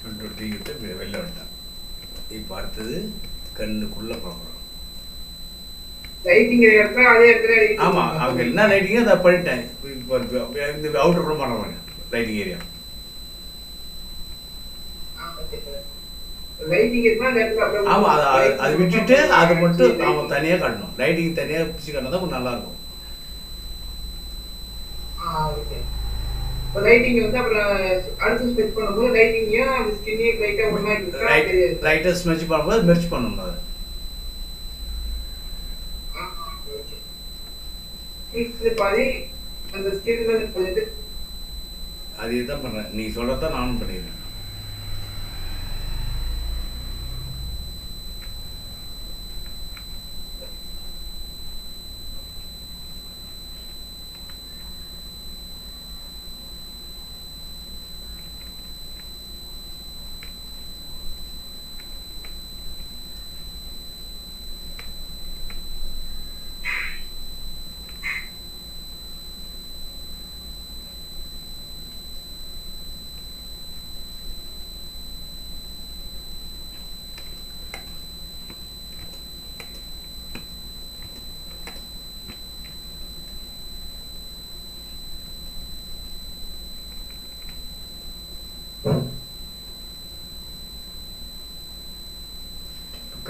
கண்ட்ரோல் தூக்கிட்டு வெ- வெளில வந்துட்டேன் இப்போ அடுத்தது கண்ணுக்குள்ளே பார்க்குறோம். ஆமாம் அவங்க என்ன லைட்டிங்கோ அதை பண்ணிட்டேன். இந்த அவுட்டர் கூட பண்ண மாட்டேன் லைட்டிங் ஏரியா ஆமாம் அதை அது- விட்டுட்டு அது மட்டும். அவன் தனியாக காட்டணும். லைட்டிங் தனியாக பிடிச்சி காட்டினா தான் கொஞ்சம் நல்லாயிருக்கும் ஆ, okay. Lighting வந்து அப்புறம் அடுத்து ஸ்பெக் பண்ணும்போது லைட்டிங்கையும் அந்த ஸ்கின்னையும் லைட்டா ஒண்ணா இருந்தா லைட் தெரியாது லைட்டாக ஸ்மெச் பண்ணும்போது மெர்ச் பண்ணணும் அதை. அதே தான் பண்ணுறேன் நீ சொல்கிறத நானும் பண்ணிடுறேன்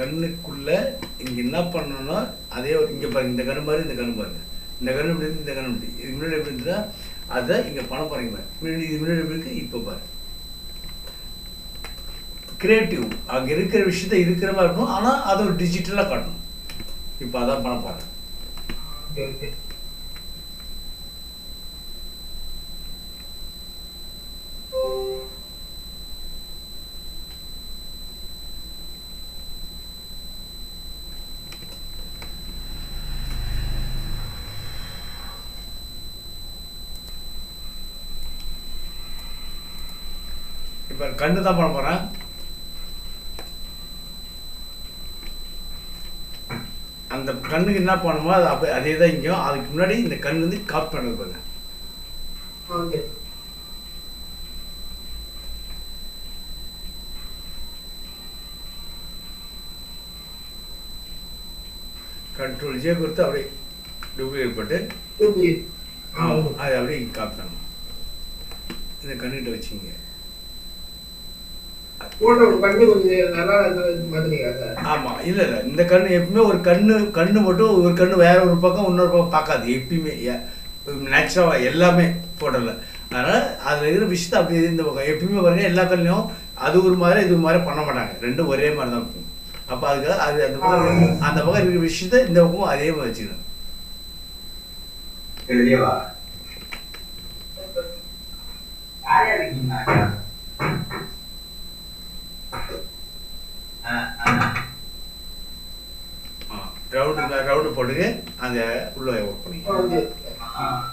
கண்ணுக்குள்ள இங்க என்ன பண்ணணும்னா அதே ஒரு இங்க பாருங்க இந்த கண்ணு மாதிரி இந்த கண்ணு பாருங்க. இந்த கண்ணு இப்படி இந்த கண்ணு இப்படி இது முன்னாடி எப்படி இருந்தா அதை இங்க பணம் பாருங்க பாரு. முன்னாடி இது முன்னாடி எப்படி இருக்கு? இப்ப பாரு கிரியேட்டிவ் அங்க இருக்கிற விஷயத்த இருக்கிற மாதிரி இருக்கணும். ஆனா அதை ஒரு டிஜிட்டலா காட்டணும். இப்ப அதான் பணம் பாருங்க. இப்ப கண்ணு தான் பண்ண போறேன். அந்த கண்ணுக்கு என்ன பண்ணுமோ அது அப்ப அதே தான் இங்கேயும் அதுக்கு முன்னாடி இந்த கண்ணு வந்து காப்பி பண்ணது பாருங்க. கண்ட்ரோல் ஜே கொடுத்து அப்படியே டூப்ளிகேட் போட்டு அது அப்படியே காப்பி பண்ணணும். இந்த கண்ணுகிட்ட வச்சுங்க போட்டோ பண்ணி கொஞ்சம் நல்லா இருந்தது மாதிரியா சார் ஆமாம் இல்லை இல்லை. இந்த கண்ணு எப்பவுமே ஒரு கண்ணு கண்ணு மட்டும் ஒரு கண்ணு வேற ஒரு பக்கம் இன்னொரு பக்கம் பார்க்காது. எப்பயுமே நேச்சுரலாக எல்லாமே ஃபோட்டோவில் அதனால் அதில் இருக்கிற விஷயத்த அப்படி இந்த பக்கம் எப்பயுமே பாருங்க எல்லா கண்ணுலையும் அது ஒரு மாதிரி இது ஒரு மாதிரி பண்ண மாட்டாங்க. ரெண்டும் ஒரே மாதிரி தான் இருக்கும். அப்போ அதுக்காக அது அந்த பக்கம் அந்த பக்கம் இருக்கிற விஷயத்த இந்த பக்கம் அதே மாதிரி வச்சுக்கணும். ரவுண்டு ரவுண்டு போட்டுட்டு அந்த உள்ள ஒர்க் பண்ணிக்கலாம்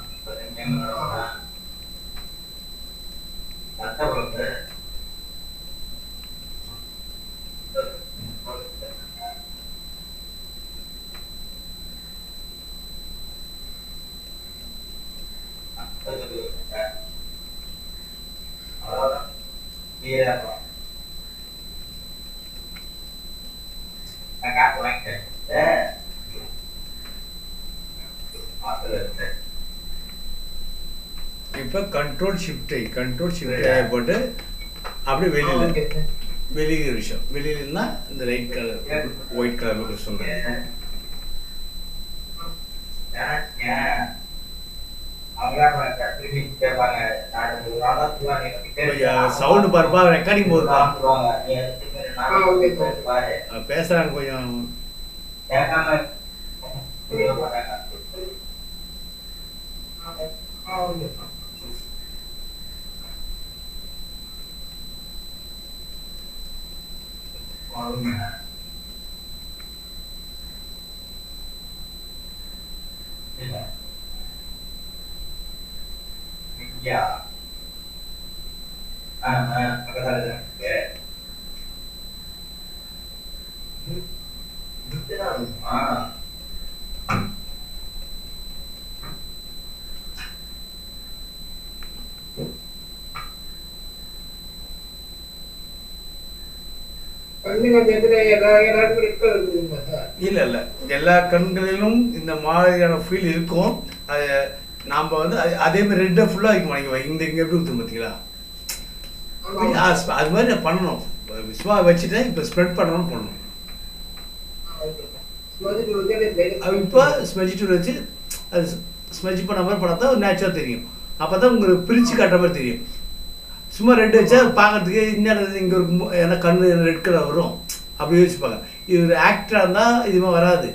ஓகே இப்போ கண்ட்ரோல் ஷிஃப்ட் கண்ட்ரோல் ஷிஃப்ட் போட்டு அப்படியே வெளியில் ஓகே சார் வெளியே விஷயம். வெளியிலன்னா இந்த லைட் கலர் ஒயிட் கலர் சொல்றேன். சவுண்டு பாருப்பா ரெக்கார்டிங் போகுதுப்பா அஹ் பேசுறாங்க கொஞ்சம். Okay Amen. Tidak. Ya. Ah, ah, kata ada. Ya. Hmm. Tidak. Ah. இல்லை இல்லை. எல்லா கண்களிலும் இந்த மாதிரியான ஃபீல் இருக்கும். அது நாம் வந்து அது- மாதிரி ரெட்டாக ஃபுல்லாக வைக்க மாட்டேங்க இந்த இங்கே எப்படி ஊற்றும் பார்த்தீங்களா. அது மாதிரி நான் பண்ணணும். சும்மா வச்சுட்டேன் இப்போ ஸ்ப்ரெட் பண்ணணும்னு பண்ணணும். இப்போ ஸ்மெஜ் டூல் வச்சு அது ஸ்மெஜ் பண்ண மாதிரி தான் நேச்சுரல் தெரியும். அப்போ தான் உங்களுக்கு பிரித்து காட்டுற மாதிரி தெரியும். சும்மா ரெண்டு வச்சா பார்க்கறதுக்கு இன்னும் இங்கே ஒரு ஏன்னா கண்ணு ரெட் கலர் வரும். அப்படி யோசிப்பாங்க. இது ஆக்டராக இருந்தால் இதுமே வராது.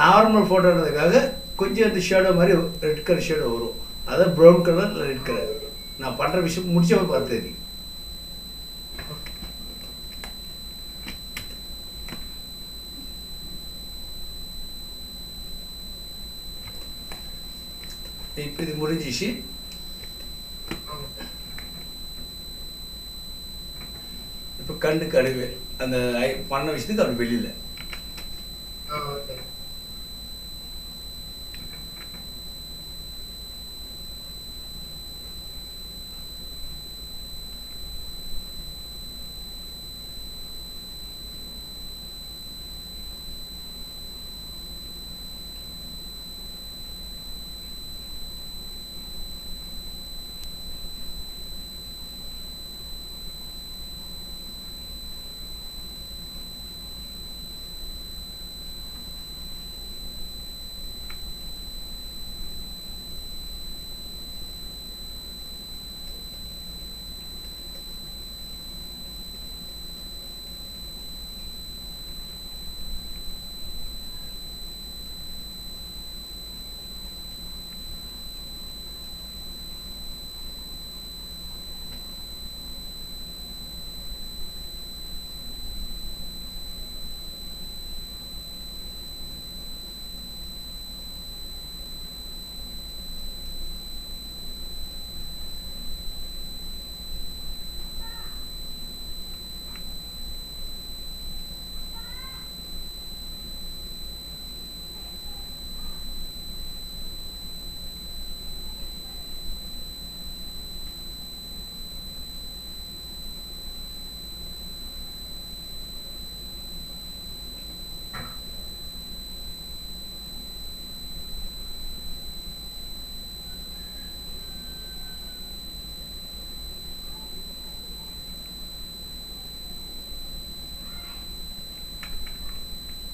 நார்மல் ஃபோட்டோன்றதுக்காக கொஞ்சம் இந்த ஷேடோ மாதிரி ரெட் கலர் ஷேடோ வரும். அதான் ப்ரௌன் கலர் ரெட் கலர் நான் பண்ணுற விஷயம் முடிச்ச பார்த்து தெரியும் இப்போ இது முடிஞ்சிச்சு. இப்போ கண்ணுக்கு அடிவே அந்த பண்ண விஷயத்துக்கு அவர் வெளியில்.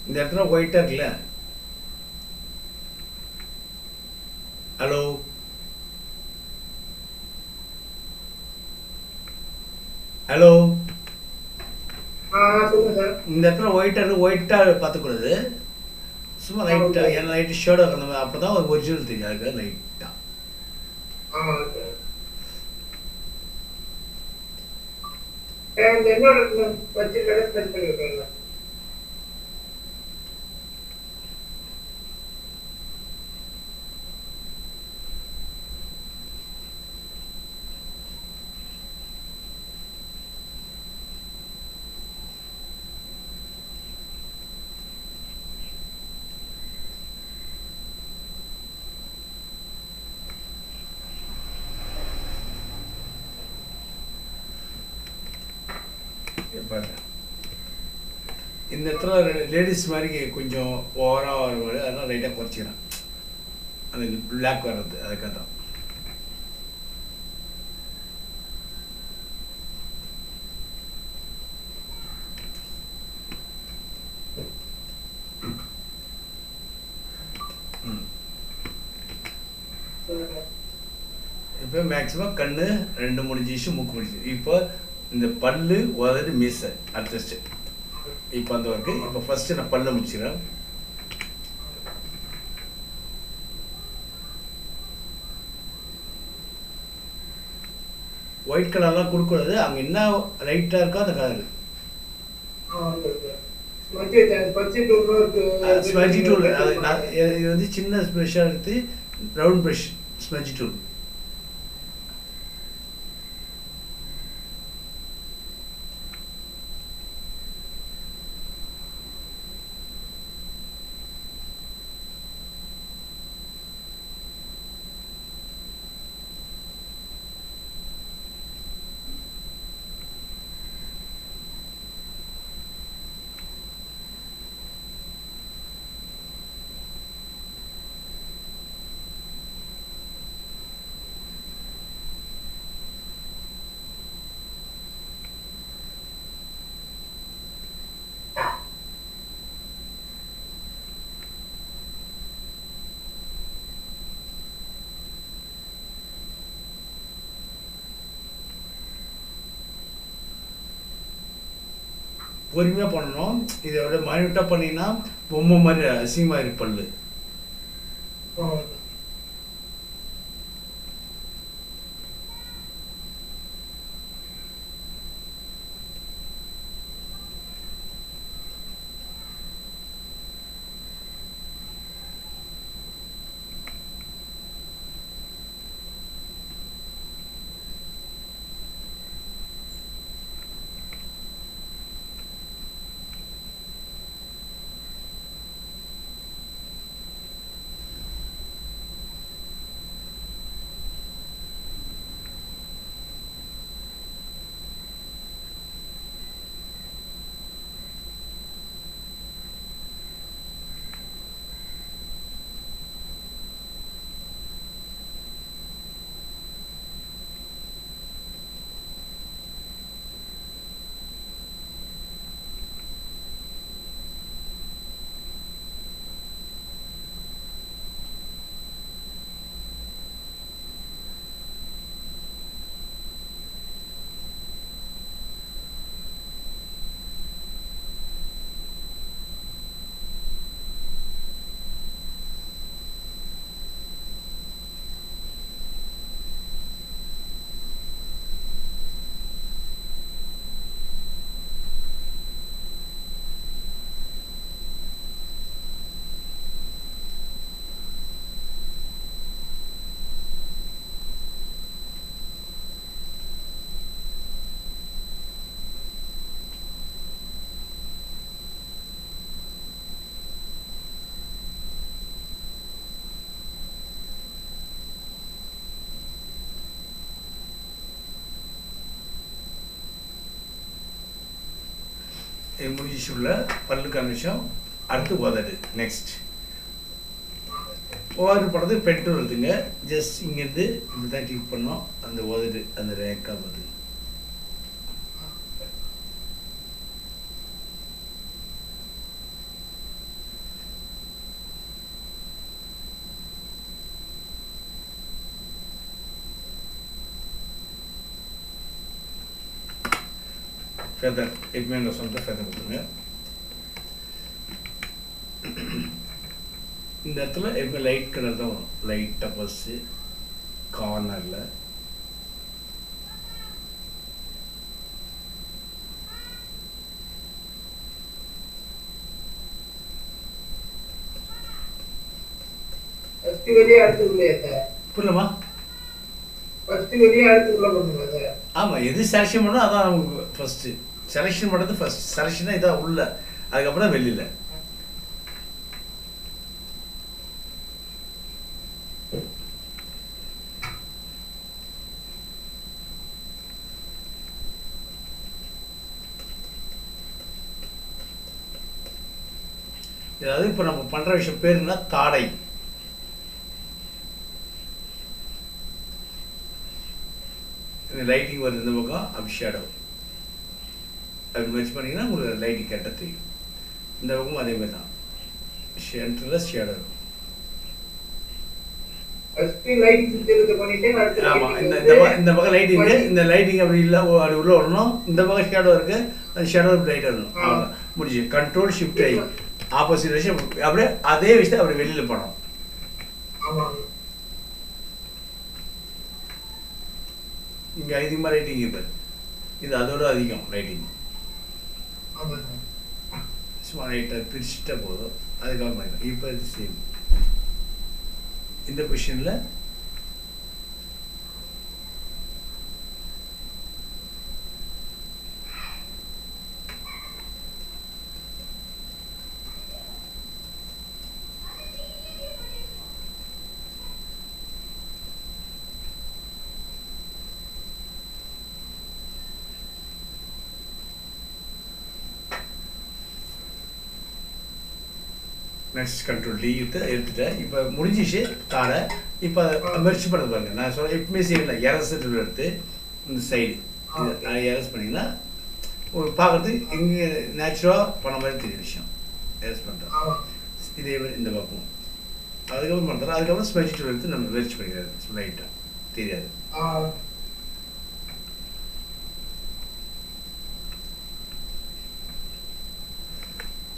இந்த இடத்துல ஒயிட்டாக இருக்குல்ல? ஹலோ? ஹலோ? இந்த இடத்துல ஒயிட்டாக இருக்கு ஒயிட்டாக பார்த்துக்கூடாது சும்மா லைட்டாக ஏன்னா லைட்டு ஷேடோ அந்த மாதிரி அப்போ தான் ஒரு ஒரிஜினல் தெரியும். அதுக்கு லைட்டாக இன்னொரு வச்சு கடை ஸ்பெண்ட் பண்ணிருக்கீங்களா பாருங்க இந்த இடத்துல லேடிஸ் மாதிரி கொஞ்சம் ஓவராக வர மாதிரி அதெல்லாம் லைட்டாக குறைச்சிக்கிறேன். அந்த பிளாக் வர்றது அதுக்காக தான் இப்போ மேக்ஸிமம் கண்ணு ரெண்டு முடிஞ்சிச்சு மூக்கு முடிச்சு. இப்போ இந்த பல்லு உதடு மீசை அடுத்த ஸ்டெப் இப்போ அந்த ஒர்க்கு இப்போ ஃபர்ஸ்ட் நான் பல்ல முடிச்சிடறேன். ஒயிட் கலர்லாம் கொடுக்கூடாது அங்கே என்ன லைட்டாக இருக்கோ அந்த கலர் ஸ்மஜி டூல் அது இது வந்து சின்ன ப்ரெஷ்ஷாக எடுத்து ரவுண்ட் ப்ரஷ் ஸ்மஜி டூல் பொறுமையாக பண்ணணும். இதை விட மைனூட்டாக பண்ணிங்கன்னா பொம்மை மாதிரி அசிங்கமாக இருக்கு பல்லு. முடிஞ்சிச்சுள்ள பல்லுக்கான விஷயம் அடுத்து உதடு நெக்ஸ்ட் உதடு படுறது பெட்ரோல் எடுத்துங்க. ஜஸ்ட் இங்கேருந்து இப்படி தான் கிளிக் பண்ணோம். அந்த உதடு அந்த ரேக்காக வருது நான் சொல்கிற ஃபெதர் கொடுத்துருங்க இந்த இடத்துல எப்பவுமே லைட் கலர் தான் வரும் லைட்டாக பஸ்ஸு கார்னரில் ஃபர்ஸ்ட் வெளியே அடுத்து உள்ளே சார் புரியலமா ஃபர்ஸ்ட் வெளியே அடுத்து உள்ள பண்ணுங்க சார் ஆமாம் எது செலெக்ஷன் பண்ணோ அதான் நமக்கு ஃபஸ்ட்டு செலெக்ஷன் பண்ணுறது ஃபர்ஸ்ட் செலெக்ஷனாக இதாக உள்ள. அதுக்கப்புறம் வெளியில். அதாவது இப்போ நம்ம பண்ணுற விஷயம் பேர் என்ன தாடை. இந்த லைட்டிங் வருது இந்த பக்கம் அப்படி ஷேடோ அப்படி மெர்ச் பண்ணிங்கன்னா உங்களுக்கு லைட்டிங் கரெக்டாக தெரியும். இந்த பக்கமும் அதே மாதிரி தான். சென்டரில் ஷேடோ இருக்கும் லைட் இந்த பக்கம் லைட்டிங்கு இந்த லைட்டிங் அப்படி இல்லை உள்ள வரணும். இந்த பக்கம் ஷேடோ இருக்கு. அந்த ஷேடோ லைட் வரணும். முடிஞ்சு கண்ட்ரோல் ஷிஃப்ட் ஆகி. ஆப்போசிட் விஷயம் அப்படியே அதே விஷயத்தை அப்படி வெளியில் போனோம் இங்கே அதிகமாக லைட்டிங் இப்போ இது அதோட அதிகம் லைட்டிங் சும்மா லைட்டாக பிரிச்சுட்டா போதும் அதுக்காக இப்போ இது சேம் இந்த பொசிஷனில் நெக்ஸ்ட் கண்ட்ரோல் டி எடுத்து எடுத்துட்டேன் இப்போ முடிஞ்சிச்சு தாடை இப்போ மெர்ச் பண்ணது பாருங்க. நான் சொல்ல எப்பவுமே செய்யல எரஸ் எடுத்து இந்த சைடு நான் எரஸ் பண்ணிங்கன்னா ஒரு பார்க்கறதுக்கு இங்கே நேச்சுரலாக பண்ண மாதிரி தெரியும் விஷயம். எரஸ் பண்ணுறோம் இதே மாதிரி இந்த பக்கம். அதுக்கப்புறம் பண்ணுறோம் அதுக்கப்புறம் ஸ்பெஷல் எடுத்து நம்ம வெரிச்சு பண்ணிக்கிறது. லைட்டாக தெரியாது.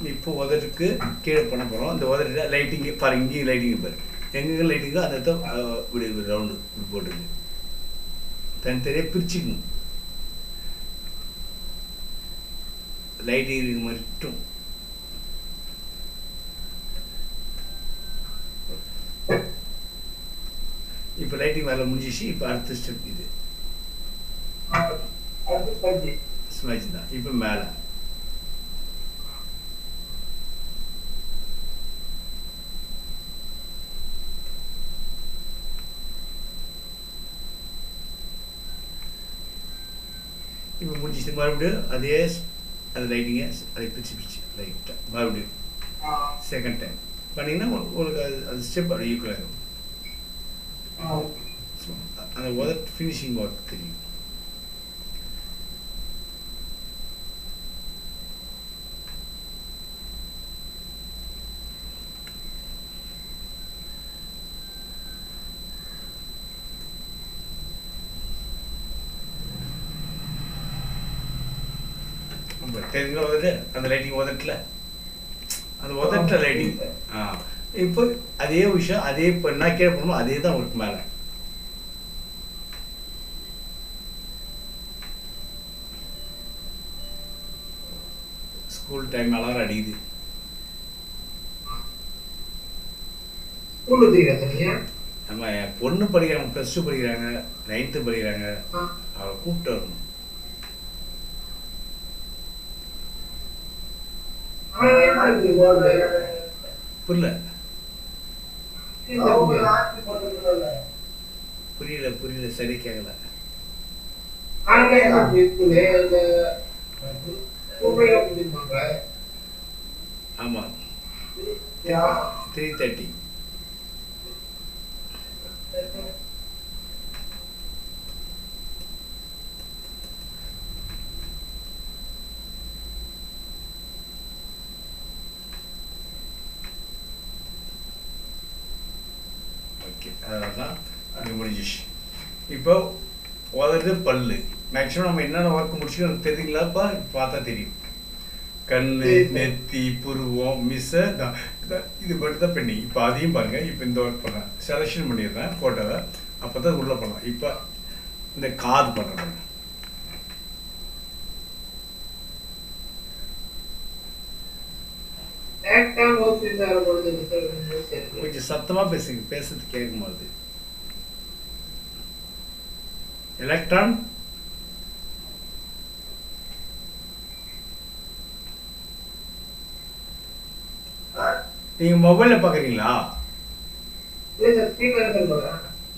இப்போ உதட்டுக்கு கீழே பண்ண போகிறோம் இந்த உதட்டு லைட்டிங்கு பாரு இங்கேயும் லைட்டிங் பாரு. எங்கெங்க லைட்டிங்கோ அந்த இடத்த இப்படி ரவுண்டு இப்படி போட்டுருங்க தனித்தனியாக பிரிச்சுக்கணும். லைட்டிங் மட்டும். இப்போ லைட்டிங் வேலை முடிஞ்சிச்சு இப்போ அடுத்த ஸ்டெப் இது. ஸ்மெச் தான். இப்போ மேலே. முடிஞ்சிச்சு மறுபடியும் அதே அந்த லைட்டிங்கை அதை பிரிச்சு பிரிச்சு லைட்டாக மறுபடியும் செகண்ட் டைம் பண்ணிங்கன்னா உங்களுக்கு அது அது ஸ்டெப் அப்படி ஈக்குவல் ஆகும் அந்த உதட் ஃபினிஷிங் ஒர்க் தெரியும். தெரிஞ்ச உதட்டு அந்த லைட்டிங் உதட்டில் அந்த உதட்டில் லைட்டிங் ஆ. இப்போ அதே விஷயம் அதே என்ன கீழே பண்ணுமோ அதே தான் உங்களுக்கு மேலே. ஸ்கூல் டைம் அலாரம் அடிக்குது. நம்ம பொண்ணு படிக்கிறாங்க ப்ளஸ் டூ படிக்கிறாங்க நைன்த்து படிக்கிறாங்க. அவளை கூப்பிட்டு வரணும் ஆனா என்ன இருக்கு போர்டு புரியல. புரியல புரியல சரி கேட்கல ஆமா. த்ரீ தேர்ட்டி ஓகே அதெல்லாம் அது முடிஞ்சிச்சு இப்போ உதடு பல்லு. மேக்ஸிமம் நம்ம என்னென்ன ஒர்க் முடிச்சுக்கோ எனக்கு தெரியுங்களாப்பா பார்த்தா தெரியும். கண்ணு நெத்தி புருவம் மிஸ்ஸ இது மட்டும் தான் பெண்டிங் இப்போ அதையும் பாருங்க. இப்போ இந்த ஒர்க் பண்ணேன் செலெக்ஷன் பண்ணிடுறேன் ஃபோட்டோவை அப்போ தான் உள்ளே பண்ணலாம். இப்போ இந்த காது பண்ணுறேன் கொஞ்சம் சத்தமாக பேசுங்க. பேசுறது கேட்க மாட்டுது எலக்ட்ரான் நீங்கள் மொபைலில் சொல்லுங்க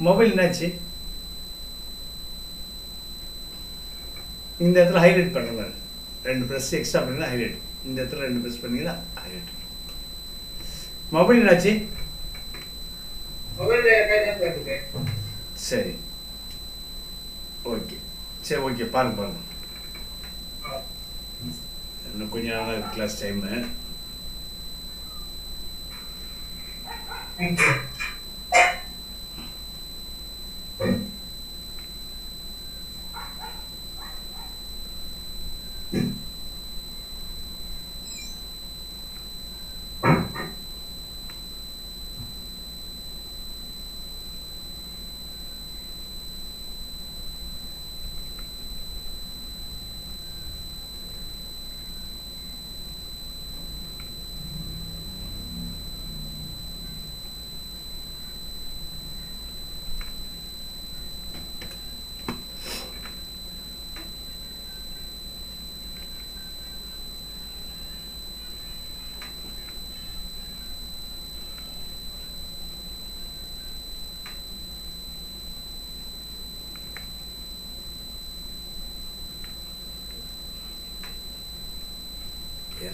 மொபைல் என்னாச்சு? இந்த இடத்துல ஹைலைட் பண்ணுங்க. ரெண்டு ப்ரெஸ் எக்ஸ்ட்ரா பண்ணிங்கன்னா ஹைலைட் இந்த இடத்துல ரெண்டு ப்ரெஸ் பண்ணீங்கன்னா ஹைலைட் மொபைல் என்னாச்சு? சரி. ஓகே சரி ஓகே பாருங்க பாருங்க இன்னும் கொஞ்ச நாள் கிளாஸ் டைமு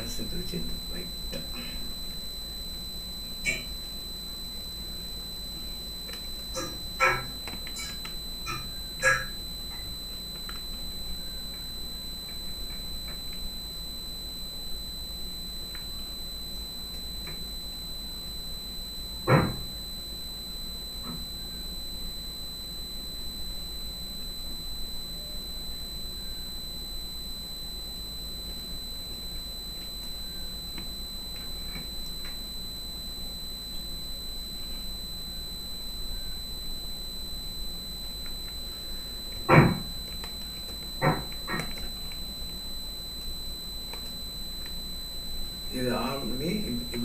தேங்க்யூ இரசு பிரிச்சு லைட்டாக இது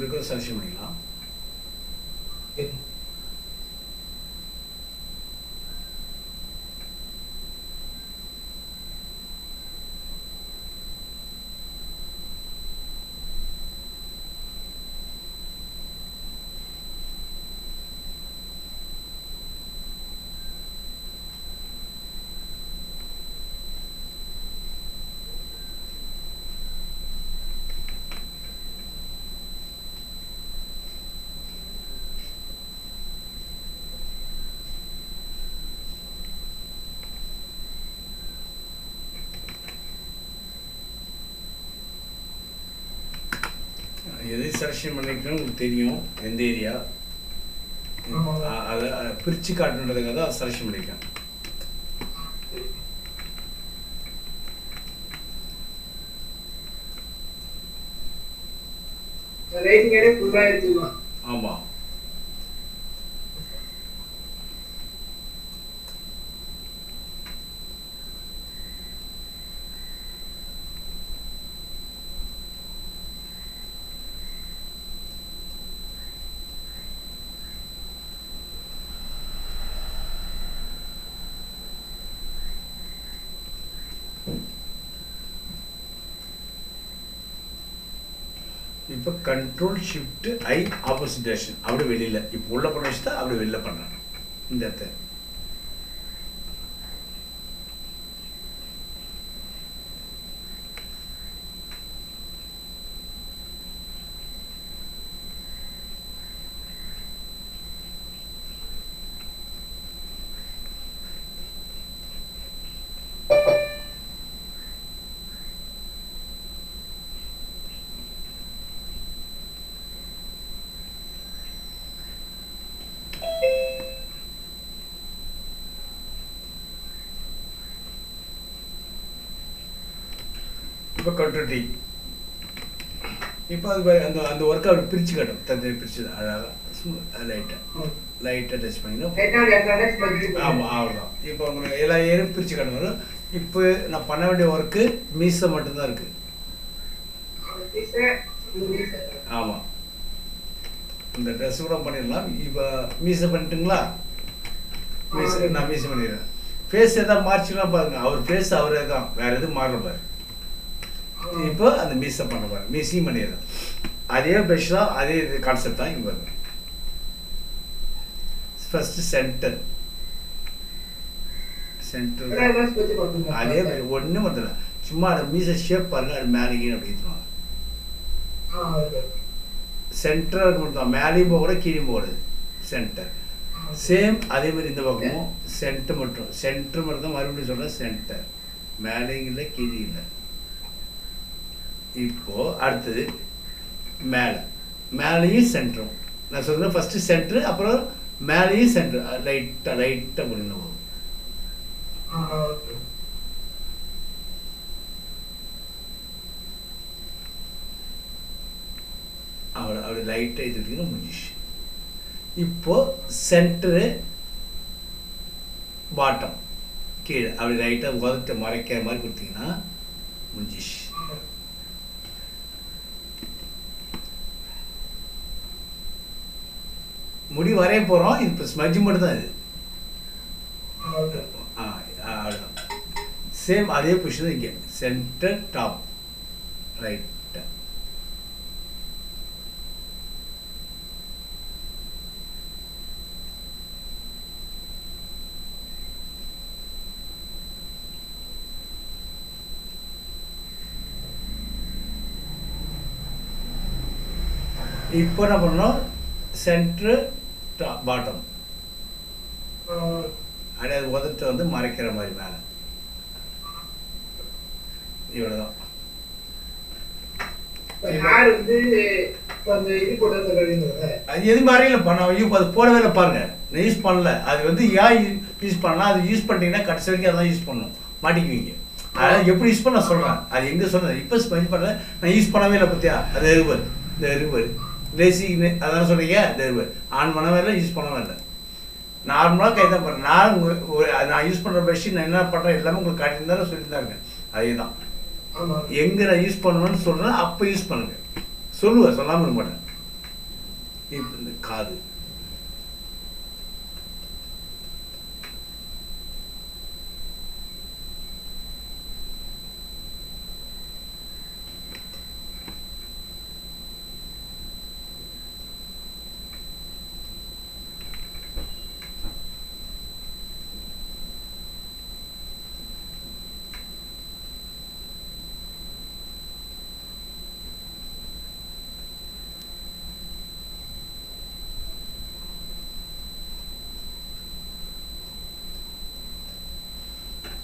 இப்- இப்படி கூட செலக்ஷன் பண்ணிக்கலாம் எது செலக்ஷன் பண்ணிக்கணும் உங்களுக்கு தெரியும் எந்த ஏரியா ஆமா. அதை பிரித்து காட்டுன்றதுக்காக தான் செலக்ஷன் பண்ணியிருக்கேன் ஆமாம் இப்போ கண்ட்ரோல் ஷிஃப்ட் ஐ ஆப்போசிட் டேஷன் அப்படி வெளியில். இப்போ உள்ள பண்ண வச்சு தான் அப்படி வெளில பண்ணுறாங்க இந்த இடத்த இப்போ கண்ட்ரோல் டி இப்போ அது அந்த அந்த ஒர்க்கை அப்படி பிரித்து காட்டும். தந்தை பிரித்து அழகாக லைட்டாக லைட்டாக டச் பண்ணிக்கணும் ரைட்டா எந்த டெக்ஸ்ட் பண்ணி ஆமாம் அவ்வளோதான் இப்போ உங்களுக்கு எல்லா ஏரியும் பிரித்து காட்டும். வரும் இப்போ நான் பண்ண வேண்டிய ஒர்க்கு மீசை மட்டும்தான் இருக்குது ஆமாம் இந்த ட்ரெஸ் கூட பண்ணிடலாம். இப்போ மீசை பண்ணிட்டுங்களா? மீசை நான் மீசை பண்ணிடுறேன். ஃபேஸ் எதாவது மாறிச்சுன்னா பாருங்க. அவர் ஃபேஸ் அவரே தான். வேற எதுவும் மாறல பாரு. இப்போ அந்த மீசை பண்ண பாரு மீசையும் பண்ணிடுறேன் அதே ப்ரஷ் தான் அதே கான்செப்ட் தான் இங்கே பாருங்க ஃபர்ஸ்ட் சென்டர் சென்டர் அதே மாதிரி ஒன்றும் வரல சும்மா அந்த மீசை ஷேப் பாருங்க அது மேலே கீழே அப்படி ஏற்றுவாங்க சென்டராக இருக்கணும் தான். மேலேயும் போகக்கூடாது கீழே போகக்கூடாது சென்டர் சேம் அதே மாதிரி இந்த பக்கமும் சென்டர் மட்டும். சென்டர் மட்டும் தான் மறுபடியும் சொல்கிறேன் சென்டர் மேலேயும் இல்லை கீழே இல்லை. இப்போ அடுத்தது மேலே. மேலேயும் சென்டரும் நான் சொல்கிறேன் ஃபஸ்ட்டு சென்டரு அப்புறம் மேலேயும் சென்டர் லைட்டாக லைட்டாக பண்ணிட்டு போகும் அவளை அப்படி லைட்டாக இது வரைக்கும் முடிஞ்சிச்சு. இப்போ சென்டரு பாட்டம் கீழே அப்படி லைட்டாக உதட்ட மறைக்கிற மாதிரி கொடுத்தீங்கன்னா முடிஞ்சிச்சு. முடி வரைய போகிறோம் இப்போ ஸ்மஜ் மட்டும் தான் இது ஆ அவ்வளோதான் சேம் அதே பொசிஷன் இங்கே. சென்டர் டாப் ரைட்டாக இப்போ என்ன பண்ணோம் சென்ட்ரு பாட்டம் அப்படியே உதட்டு வந்து மறைக்கிற மாதிரி மேலே. இவ்வளோதான் சொல்றீங்க அது போடவே இல்லை பாருங்க. யூஸ் பண்ணல. அது வந்து ஏன் யூஸ் பண்ணலாம். அது யூஸ் பண்ணிட்டீங்கன்னா கடைசி வரைக்கும் அதான் யூஸ் பண்ணணும். மாட்டிக்குவீங்க. அதாவது எப்படி யூஸ் பண்ண நான் சொல்கிறேன் அது எங்கே சொன்னது இப்போ ஸ்பெண்ட் பண்ணல. நான் யூஸ் பண்ணவே இல்லை பத்தியா? அது எருவர் இந்த எருவர் லேசி அதான் சொல்றீங்க இந்த எருவர் ஆன் பண்ணவே இல்லை யூஸ் பண்ணவே இல்லை நார்மலாக கை தான் பண்ணுறேன் நான் உங்க- ஒரு நான் யூஸ் பண்ணுற பெட்ஷீட் நான் என்ன பண்ணுறேன் எல்லாமே உங்களுக்கு காட்டியிருந்தாலும் சொல்லியிருந்தா இருக்கேன் அதே தான் ஆமா. எங்கே நான் யூஸ் பண்ணணும்னு சொல்கிறேன் அப்போ யூஸ் பண்ணுங்க. சொல்லுவேன் சொல்லாமல் இருக்க மாட்டேன். காது.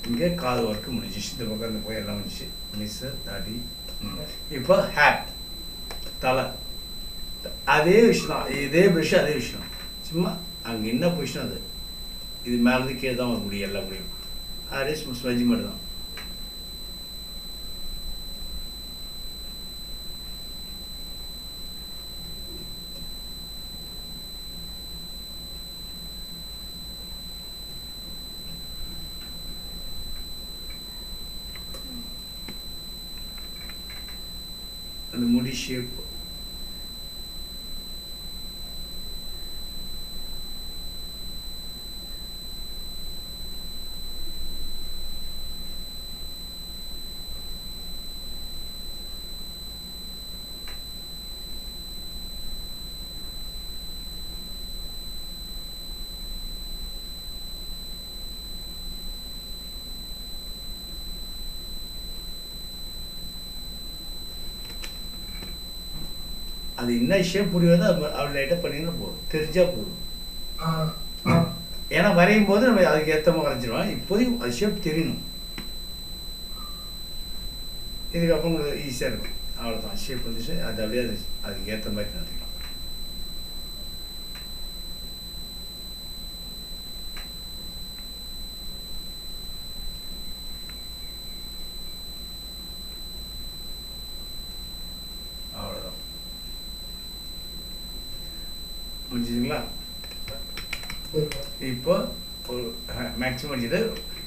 இங்கே காது ஒர்க்கு முடிஞ்சிச்சு. இந்த பக்கம் இந்த போய் எல்லாம் வந்துச்சு மிஸ்ஸு தாடி இப்போ ஹேட் தலை. அதே விஷயம் தான். இதே ப்ரஷ் அதே விஷயம் சும்மா அங்கே என்ன பொசிஷன் அது? இது மேலேருந்து கீழே தான் வர முடியும் எல்லா முடியும் அதே சும்மா ஸ்மெஜ் மட்டும் தான் அந்த முடி ஷேப் அது என்ன ஷேப் முடியாதோ அது அவள் லைட்டாக பண்ணிங்கன்னா போதும். தெரிஞ்சா போதும். ஏன்னா வரையும் போது நம்ம அதுக்கு ஏற்ற மாதிரி வரைஞ்சிருவோம். இப்போதைக்கு அது ஷேப் தெரியணும். இதுக்கப்புறம் ஈஸியாக இருக்கும் அவ்வளோதான் ஷேப் வந்துச்சு அது அப்படியே அது அதுக்கு ஏற்ற மாதிரி நடத்திக்கலாம் அவ்வளோதான் முடிஞ்சுதுங்களா இப்போ ஒரு மேக்ஸிமம் அடிச்சது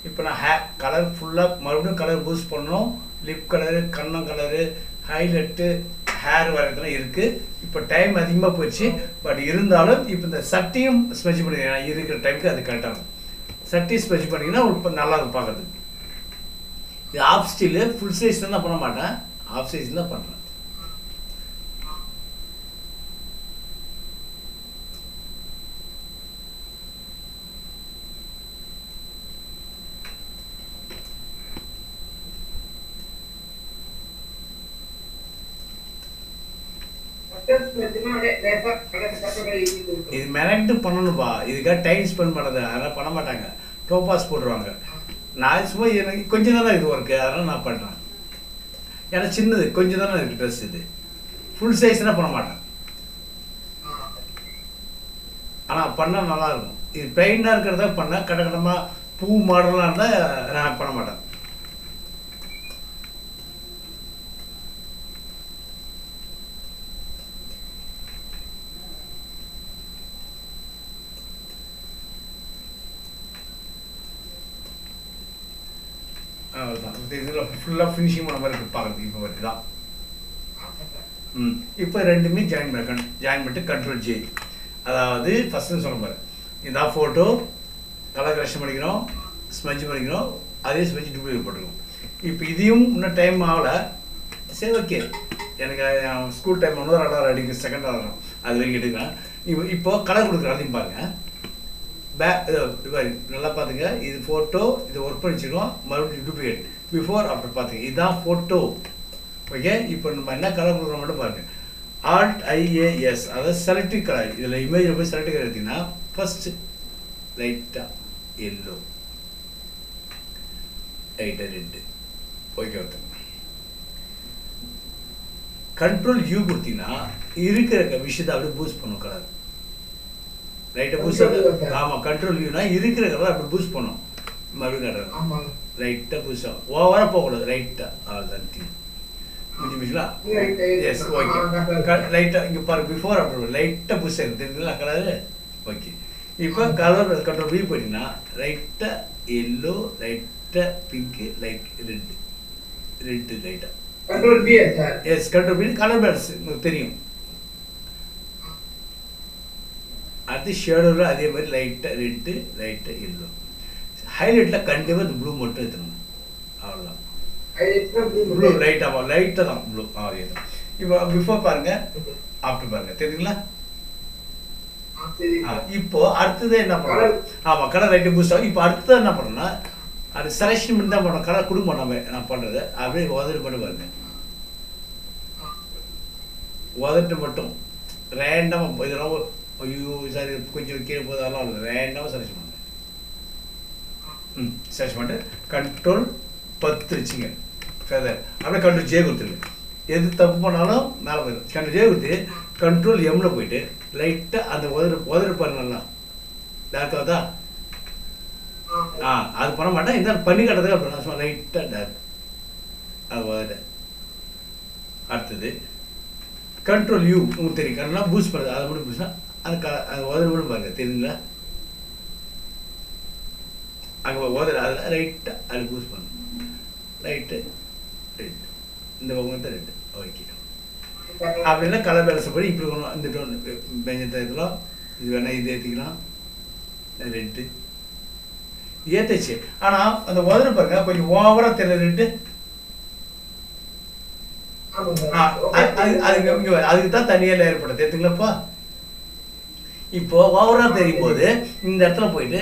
இப்போ நான் ஹே கலர் ஃபுல்லாக மறுபடியும் கலர் பூஸ்ட் பண்ணணும். லிப் கலரு கண்ணம் கலரு ஹைலைட்டு ஹேர் வரதுலாம் இருக்குது இப்போ டைம் அதிகமாக போச்சு. பட் இருந்தாலும் இப்போ இந்த சட்டியும் ஸ்மெச் பண்ணி இருக்கிற டைமுக்கு அது கரெக்டாகும் சட்டி ஸ்மெச் பண்ணிங்கன்னா இப்போ நல்லா இருக்கும் பார்க்குறதுக்கு. இது ஆஃப் ஸ்டீலு ஃபுல் சைஸ் தான் பண்ண மாட்டேன். ஆஃப் சைஸ் தான் பண்ணுறேன் மட்டன் ஸ்மெல்லுனா அப்படியே லேசா கலர் கலர் எழுதி கொடுக்கும் இது மிரட்டு பண்ணணும்ப்பா இதுக்காக டைம் ஸ்பெண்ட் பண்ணது அதெல்லாம் பண்ண மாட்டாங்க. டோபாஸ் போட்டுருவாங்க. நான் சும்மா எனக்கு கொஞ்சம் தானே இது ஒர்க்கு அதெல்லாம் நான் பண்ணுறேன் ஏன்னா சின்னது. கொஞ்சம் தானே இருக்குது ட்ரெஸ் இது. ஃபுல் சைஸ்னால் பண்ண மாட்டேன். ஆனால் பண்ணால் நல்லா இருக்கும். இது பிளைனாக இருக்கிறத பண்ணால் கடகடமாக பூ மாடலாக இருந்தால் நான் பண்ண மாட்டேன் அவ்வளோதான் இதில் ஃபுல்லாக ஃபினிஷிங் பண்ண மாதிரி இருக்கு பார்க்குறதுக்கு இப்போ வருது தான் ம். இப்போ ரெண்டுமே ஜாயின் பண்ண ஜாயின் பண்ணிட்டு கண்ட்ரோல் ஜே அதாவது ஃபஸ்ட்டு சொன்ன பாரு இதான் ஃபோட்டோ கலர் கலெக்ஷன் பண்ணிக்கிறோம். ஸ்மெஜ் பண்ணிக்கிறோம். அதே ஸ்மெஜ் டூப்ளிகேட் போட்டுருக்கோம் இப்போ இதையும் இன்னும் டைம் ஆகலை. சரி ஓகே எனக்கு ஸ்கூல் டைம் ஒன்று ரெண்டாவது அடிக்கும் செகண்ட் ஆகணும் அது வரைக்கும் எடுக்கிறேன். இப்போ இப்போ கலர் கொடுக்குறேன். அதையும் பாருங்கள் பே இது இது நல்லா பார்த்துங்க இது ஃபோட்டோ இது ஒர்க் பண்ணி வச்சுருக்கோம் மறுபடியும் டூப்ளிகேட் பிஃபோர் ஆஃப்டர் பார்த்துங்க இதுதான் ஃபோட்டோ ஓகே இப்போ நம்ம என்ன கலர் கொடுக்குறோம் மட்டும் பாருங்க. ஆல்ட் ஐஏஎஸ் அதாவது செலக்டிவ் கலர் இதில் இமேஜில் போய் செலக்டிவ் கலர் எடுத்தீங்கன்னா ஃபஸ்ட்டு லைட்டாக எல்லோ லைட்டாக ரெட்டு ஓகே ஒருத்தங்க கண்ட்ரோல் யூ கொடுத்தீங்கன்னா இருக்கிற விஷயத்தை அப்படியே பூஸ்ட் பண்ணும் கலர் ரைட்டை பூஸ்ட். ஆமாம் கண்ட்ரோல் யூனா இருக்கிற கலர் அப்படி பூஸ்ட் பண்ணும். மறுபடியும் ரைட்டாக பூஸ்ட் ஆகும். ஓவராக போகக்கூடாது ரைட்டாக அவ்வளோதான் தீ right. S okay. லைட்டாக இங்கே பாரு பிஃபோர் அப்புறம் லைட்டாக புஷ் ஆகுது தெரியுதுங்களா கலரு ஓகே இப்போ கலர் கண்ட்ரோல் வியூ பண்ணிங்கன்னா லைட்டாக எல்லோ லைட்டாக பிங்க்கு லைட் ரெட்டு ரெட்டு லைட்டாக பி எஸ் கண்ட்ரோல் பண்ணி கலர் பேலன்ஸ் உங்களுக்கு தெரியும். அடுத்து ஷேடோவில் அதே மாதிரி லைட்டாக ரெட்டு லைட்டாக எல்லோ ஹைலைட்டில் கண்டிப்பாக இந்த ப்ளூ மட்டும் எடுத்துக்கணும். அவ்வளோதான் ப்ளூ லைட்டாக லைட்டாக தான் ப்ளூ அதே தான் இப்போ பிஃபோர் பாருங்க. ஆஃப்டர் பாருங்க. தெரியுங்களா ஆ, இப்போ அடுத்தது என்ன பண்ணணும்? ஆமா கலர் லைட்டு பூஸ்ட் ஆகும். இப்போ அடுத்தது என்ன பண்ணணும்னா அது செலெக்ஷன் பண்ணி தான் பண்ணணும். கலர் கொடுக்க மாட்டோமே நான் பண்றது. அப்படியே உதறி பண்ணி பாருங்க. உதட்டு மட்டும் ரேண்டமாக இதெல்லாம் ஐயோ சாரி கொஞ்சம் கீழே போதெல்லாம் ரேண்டமாக செலெக்ஷன் பண்ணுங்க ம் செலக்ட் பண்ணிட்டு கண்ட்ரோல் பத்து வச்சுங்க ஃபெதர் அப்படியே கண்ட்ரோல் ஜே கொடுத்துருங்க. எது தப்பு பண்ணாலும் மேலே போயிடும். கண்ட்ரோல் ஜே கொடுத்து கண்ட்ரோல் எம்ல போயிட்டு லைட்டாக அந்த உதறு உதறு பாருங்க நல்லா டார்க் ஆகுதா ஆ. அது பண்ண மாட்டேன். இந்த பண்ணி கட்டுறதுக்கு அப்புறம் நான் சும்மா லைட்டாக டார்க் அது உதறு. அடுத்தது கண்ட்ரோல் யூ உங்களுக்கு தெரியும். கண்ணா பூஸ்ட் பண்ணுறது அதை மட்டும் பூஸ்ட்னா அந்த க அந்த உதறு மட்டும் பாருங்க. தெரியுங்களா அங்கே உதறு அதில் லைட்டாக அது பூஸ்ட் பண்ணும் லைட்டு ரெட் இந்த பக்கம் தான் ரெட்டு ஓகே. அப்படின்னா கலர் பேலன்ஸ் படி இப்படி கொண்டு இந்த டோன் பெஞ்சத்தை ஏற்றலாம். இது வேணால் இது ஏற்றிக்கலாம். ரெட்டு ஏற்றுச்சு ஆனால் அந்த உதறு பாருங்க கொஞ்சம் ஓவராக தெரியல ரெட்டு ஆ, அது- அது- அதுக்கு அதுக்கு தான் தனியாக லேயர் போட தெரியுதுங்களாப்பா இப்போ ஓவரா தெரியும் போது இந்த இடத்துல போயிட்டு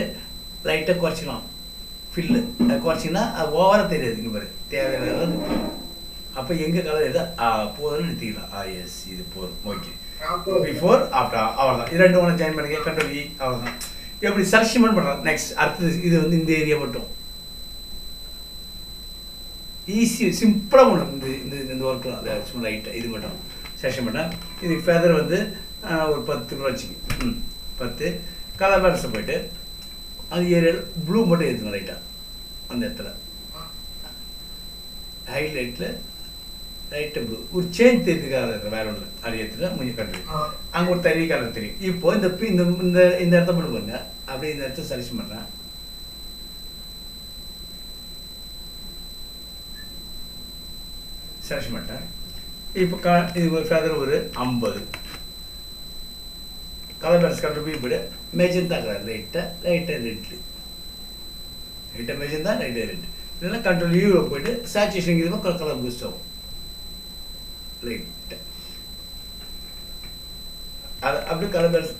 லைட்டாக குறைச்சிக்கலாம். ஃபில்லு அது குறைச்சிங்கன்னா அது ஓவரா தெரியாது இங்கே பாரு. தேவையான அப்போ எங்கே கலர் எடுத்தா ஆ போதும்னு நிறுத்திக்கலாம். ஆ எஸ் இது போதும். ஓகே பிஃபோர் ஆஃப்டர் அவ்வளோதான் இது ரெண்டு ஒன்று ஜாயின் பண்ணிக்க கண்ட்ரோல் இ அவ்வளோதான் எப்படி? செலக்ஷன் பண்ணுறோம் நெக்ஸ்ட் அடுத்தது இது வந்து இந்த ஏரியா மட்டும். ஈஸி சிம்பிளாக பண்ணும் இந்த இந்த இந்த ஒர்க்கில் அது சும்மா லைட்டாக இது மட்டும். செஷன் பண்ணேன் இது ஃபெதர் வந்து ஆஹ், ஒரு பத்து ரூபா வச்சுக்கி ம் பத்து. கலர் பேரஸை போயிட்டு அது ஏரியாவில் ப்ளூ மட்டும் ஏற்றுங்க லைட்டாக அந்த இடத்துல. ஹைலைட்டில் லைட்டு ப்ளூ ஒரு சேஞ்ச் தெரிஞ்சுக்காத வேற ஒன்று அது ஏற்றுல முடிஞ்சு கண்டு அங்கே ஒரு தனி கலர் தெரியும். இப்போ இந்த இந்த இந்த இந்த இடத்த மட்டும் பாருங்க. அப்படியே இந்த இடத்த செலக்ஷன் பண்ணுறேன் செலக்ஷன் பண்ணிட்டேன் இப்போ கா இது ஒரு ஃபெதர் ஒரு ஐம்பது. கலர் பேலன்ஸ் கலர் போய் போய்டு மெஜந்தா கலர் லைட்டாக லைட்டாக ரெட்டு லைட்டாக மெஜந்தா லைட்டாக ரெட்டு இல்லைன்னா கண்ட்ரோல் யூவில் போயிட்டு சேச்சுரேஷன் இது கலர் கலர் பூஸ்ட் ஆகும் லைட்டாக அது அப்படியே கலர் பேலன்ஸ்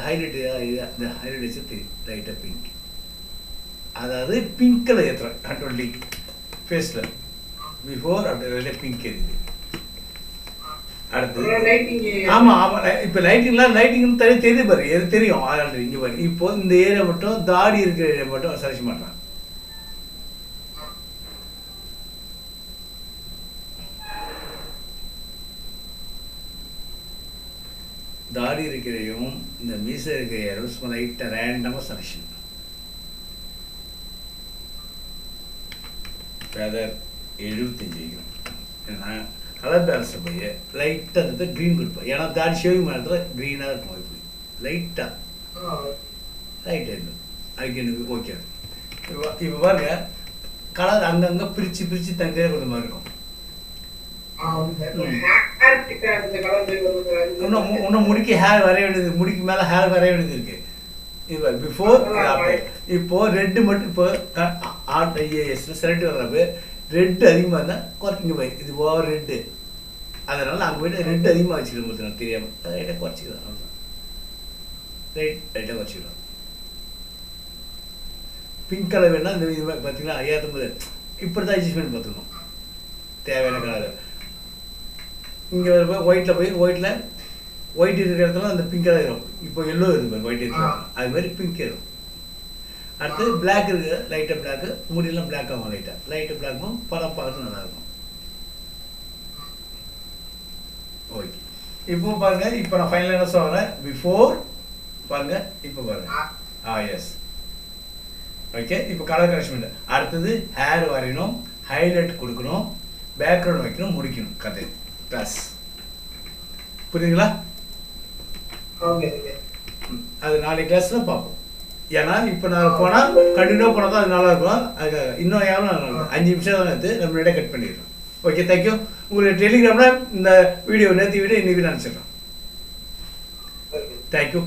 ஹைலைட் இந்த ஹைலைட் வச்சு தெரியும் லைட்டாக பிங்க் அதாவது பிங்க்கில் ஏற்றுறேன் கண்ட்ரோல் டி ஃபேஸில் பிஃபோர் அப்படி பிங்க் எரியுது அடுத்து? லைட்டிங் ஆமா ஆமா லை- இப்ப லைட்டிங்லாம் லைட்டிங் தனி தெரியுது பாரு எது தெரியும். ஆல்ரெடி இங்க பாரு. இப்போ இந்த ஏரியா மட்டும் தாடி இருக்கிற ஏரியா மட்டும் செலக்ட் பண்றேன் தாடி இருக்கிறையும் இந்த மீசை இருக்கிற சும்மா லைட்டாக ரேண்டமாக செலக்ஷன் ஃபெதர் எழுபத்தஞ்சு வைக்கணும். ஏன்னா கலர் பேலன்ஸ் போய் லைட்டாக இருந்தது க்ரீன் கொடுப்பேன் ஏன்னா தாடி ஷேவிங் பண்ணுறதுல க்ரீனாக இருக்கும் இப்போ லைட்டாக லைட்டாக ஆயிடும் அதுக்கு எனக்கு ஓகே இப்போ இப்போ பாருங்க கலர் அங்கங்கே பிரித்து பிரித்து தனித்தனியாக கொடுத்த மாதிரி இருக்கும் இன்னும் இன்னும் முடிக்கு ஹேர் வரைய வேண்டியது முடிக்கு மேலே ஹேர் வரைய வேண்டியது இருக்கு இப்போ பிஃபோர் இப்போ ரெட்டு மட்டும் இப்போ ஆர்ட் ஐஏஎஸ்ல செலக்ட் வர்றப்ப ரெட்டு அதிகமாக இருந்தால் குறைச்சிங்க போய் இது ஓவர் ரெட்டு அதனால் அங்கே போயிட்டு ரெட்டு அதிகமாக வச்சுக்கணும் முடியும் தெரியாமல் அதை ரைட்டாக குறைச்சிக்கலாம் அவ்வளோதான் ரைட் ரைட்டாக குறைச்சிக்கலாம் பிங்க் கலர் வேணால் இந்த இது மாதிரி பார்த்தீங்கன்னா ஐயாயிரத்தொம்பது இப்படி தான் அட்ஜஸ்ட்மெண்ட் பார்த்துக்கணும். தேவையான கலர் இங்கே போய் ஒயிட்டில் போய் ஒயிட்டில் ஒயிட் இருக்கிற இடத்துல அந்த பிங்க் கலர் இருக்கும் இப்போ எல்லோ இருக்கு ஒயிட் இருக்கிற அது மாதிரி பிங்க் இருக்கும் அடுத்து பிளாக் இருக்கு லைட்டாக பிளாக்கு முடியெல்லாம் பிளாக் ஆகும் லைட்டாக லைட்டு பிளாக்கும் படம் பார்க்கறது நல்லா இருக்கும். ஓகே இப்போ பாருங்க இப்போ நான் ஃபைனல் என்ன சொல்கிறேன் பிஃபோர் பாருங்க இப்போ பாருங்க. ஆ. எஸ் ஓகே இப்போ கலர் கரெக்ஷன் அடுத்தது ஹேர் வரையணும் ஹைலைட் கொடுக்கணும் பேக்ரவுண்ட் வைக்கணும் முடிக்கணும். கதை. ப்ளஸ் புரியுதுங்களா? அது நாளைக்கு கிளாஸில் பார்ப்போம். ஏன்னா இப்போ நான் போனால் கண்டினியூ போனால் தான் அது நல்லா இருக்கும் அது இன்னும் எவ்வளோ அஞ்சு நிமிஷம் தான் எடுத்து நம்ம நேரம் கட் பண்ணிடுறோம். ஓகே தேங்க்யூ உங்களுக்கு டெலிகிராமில் இந்த வீடியோ நேற்று வீடியோ இன்றைக்கி நான் சொல்கிறேன் தேங்க்யூ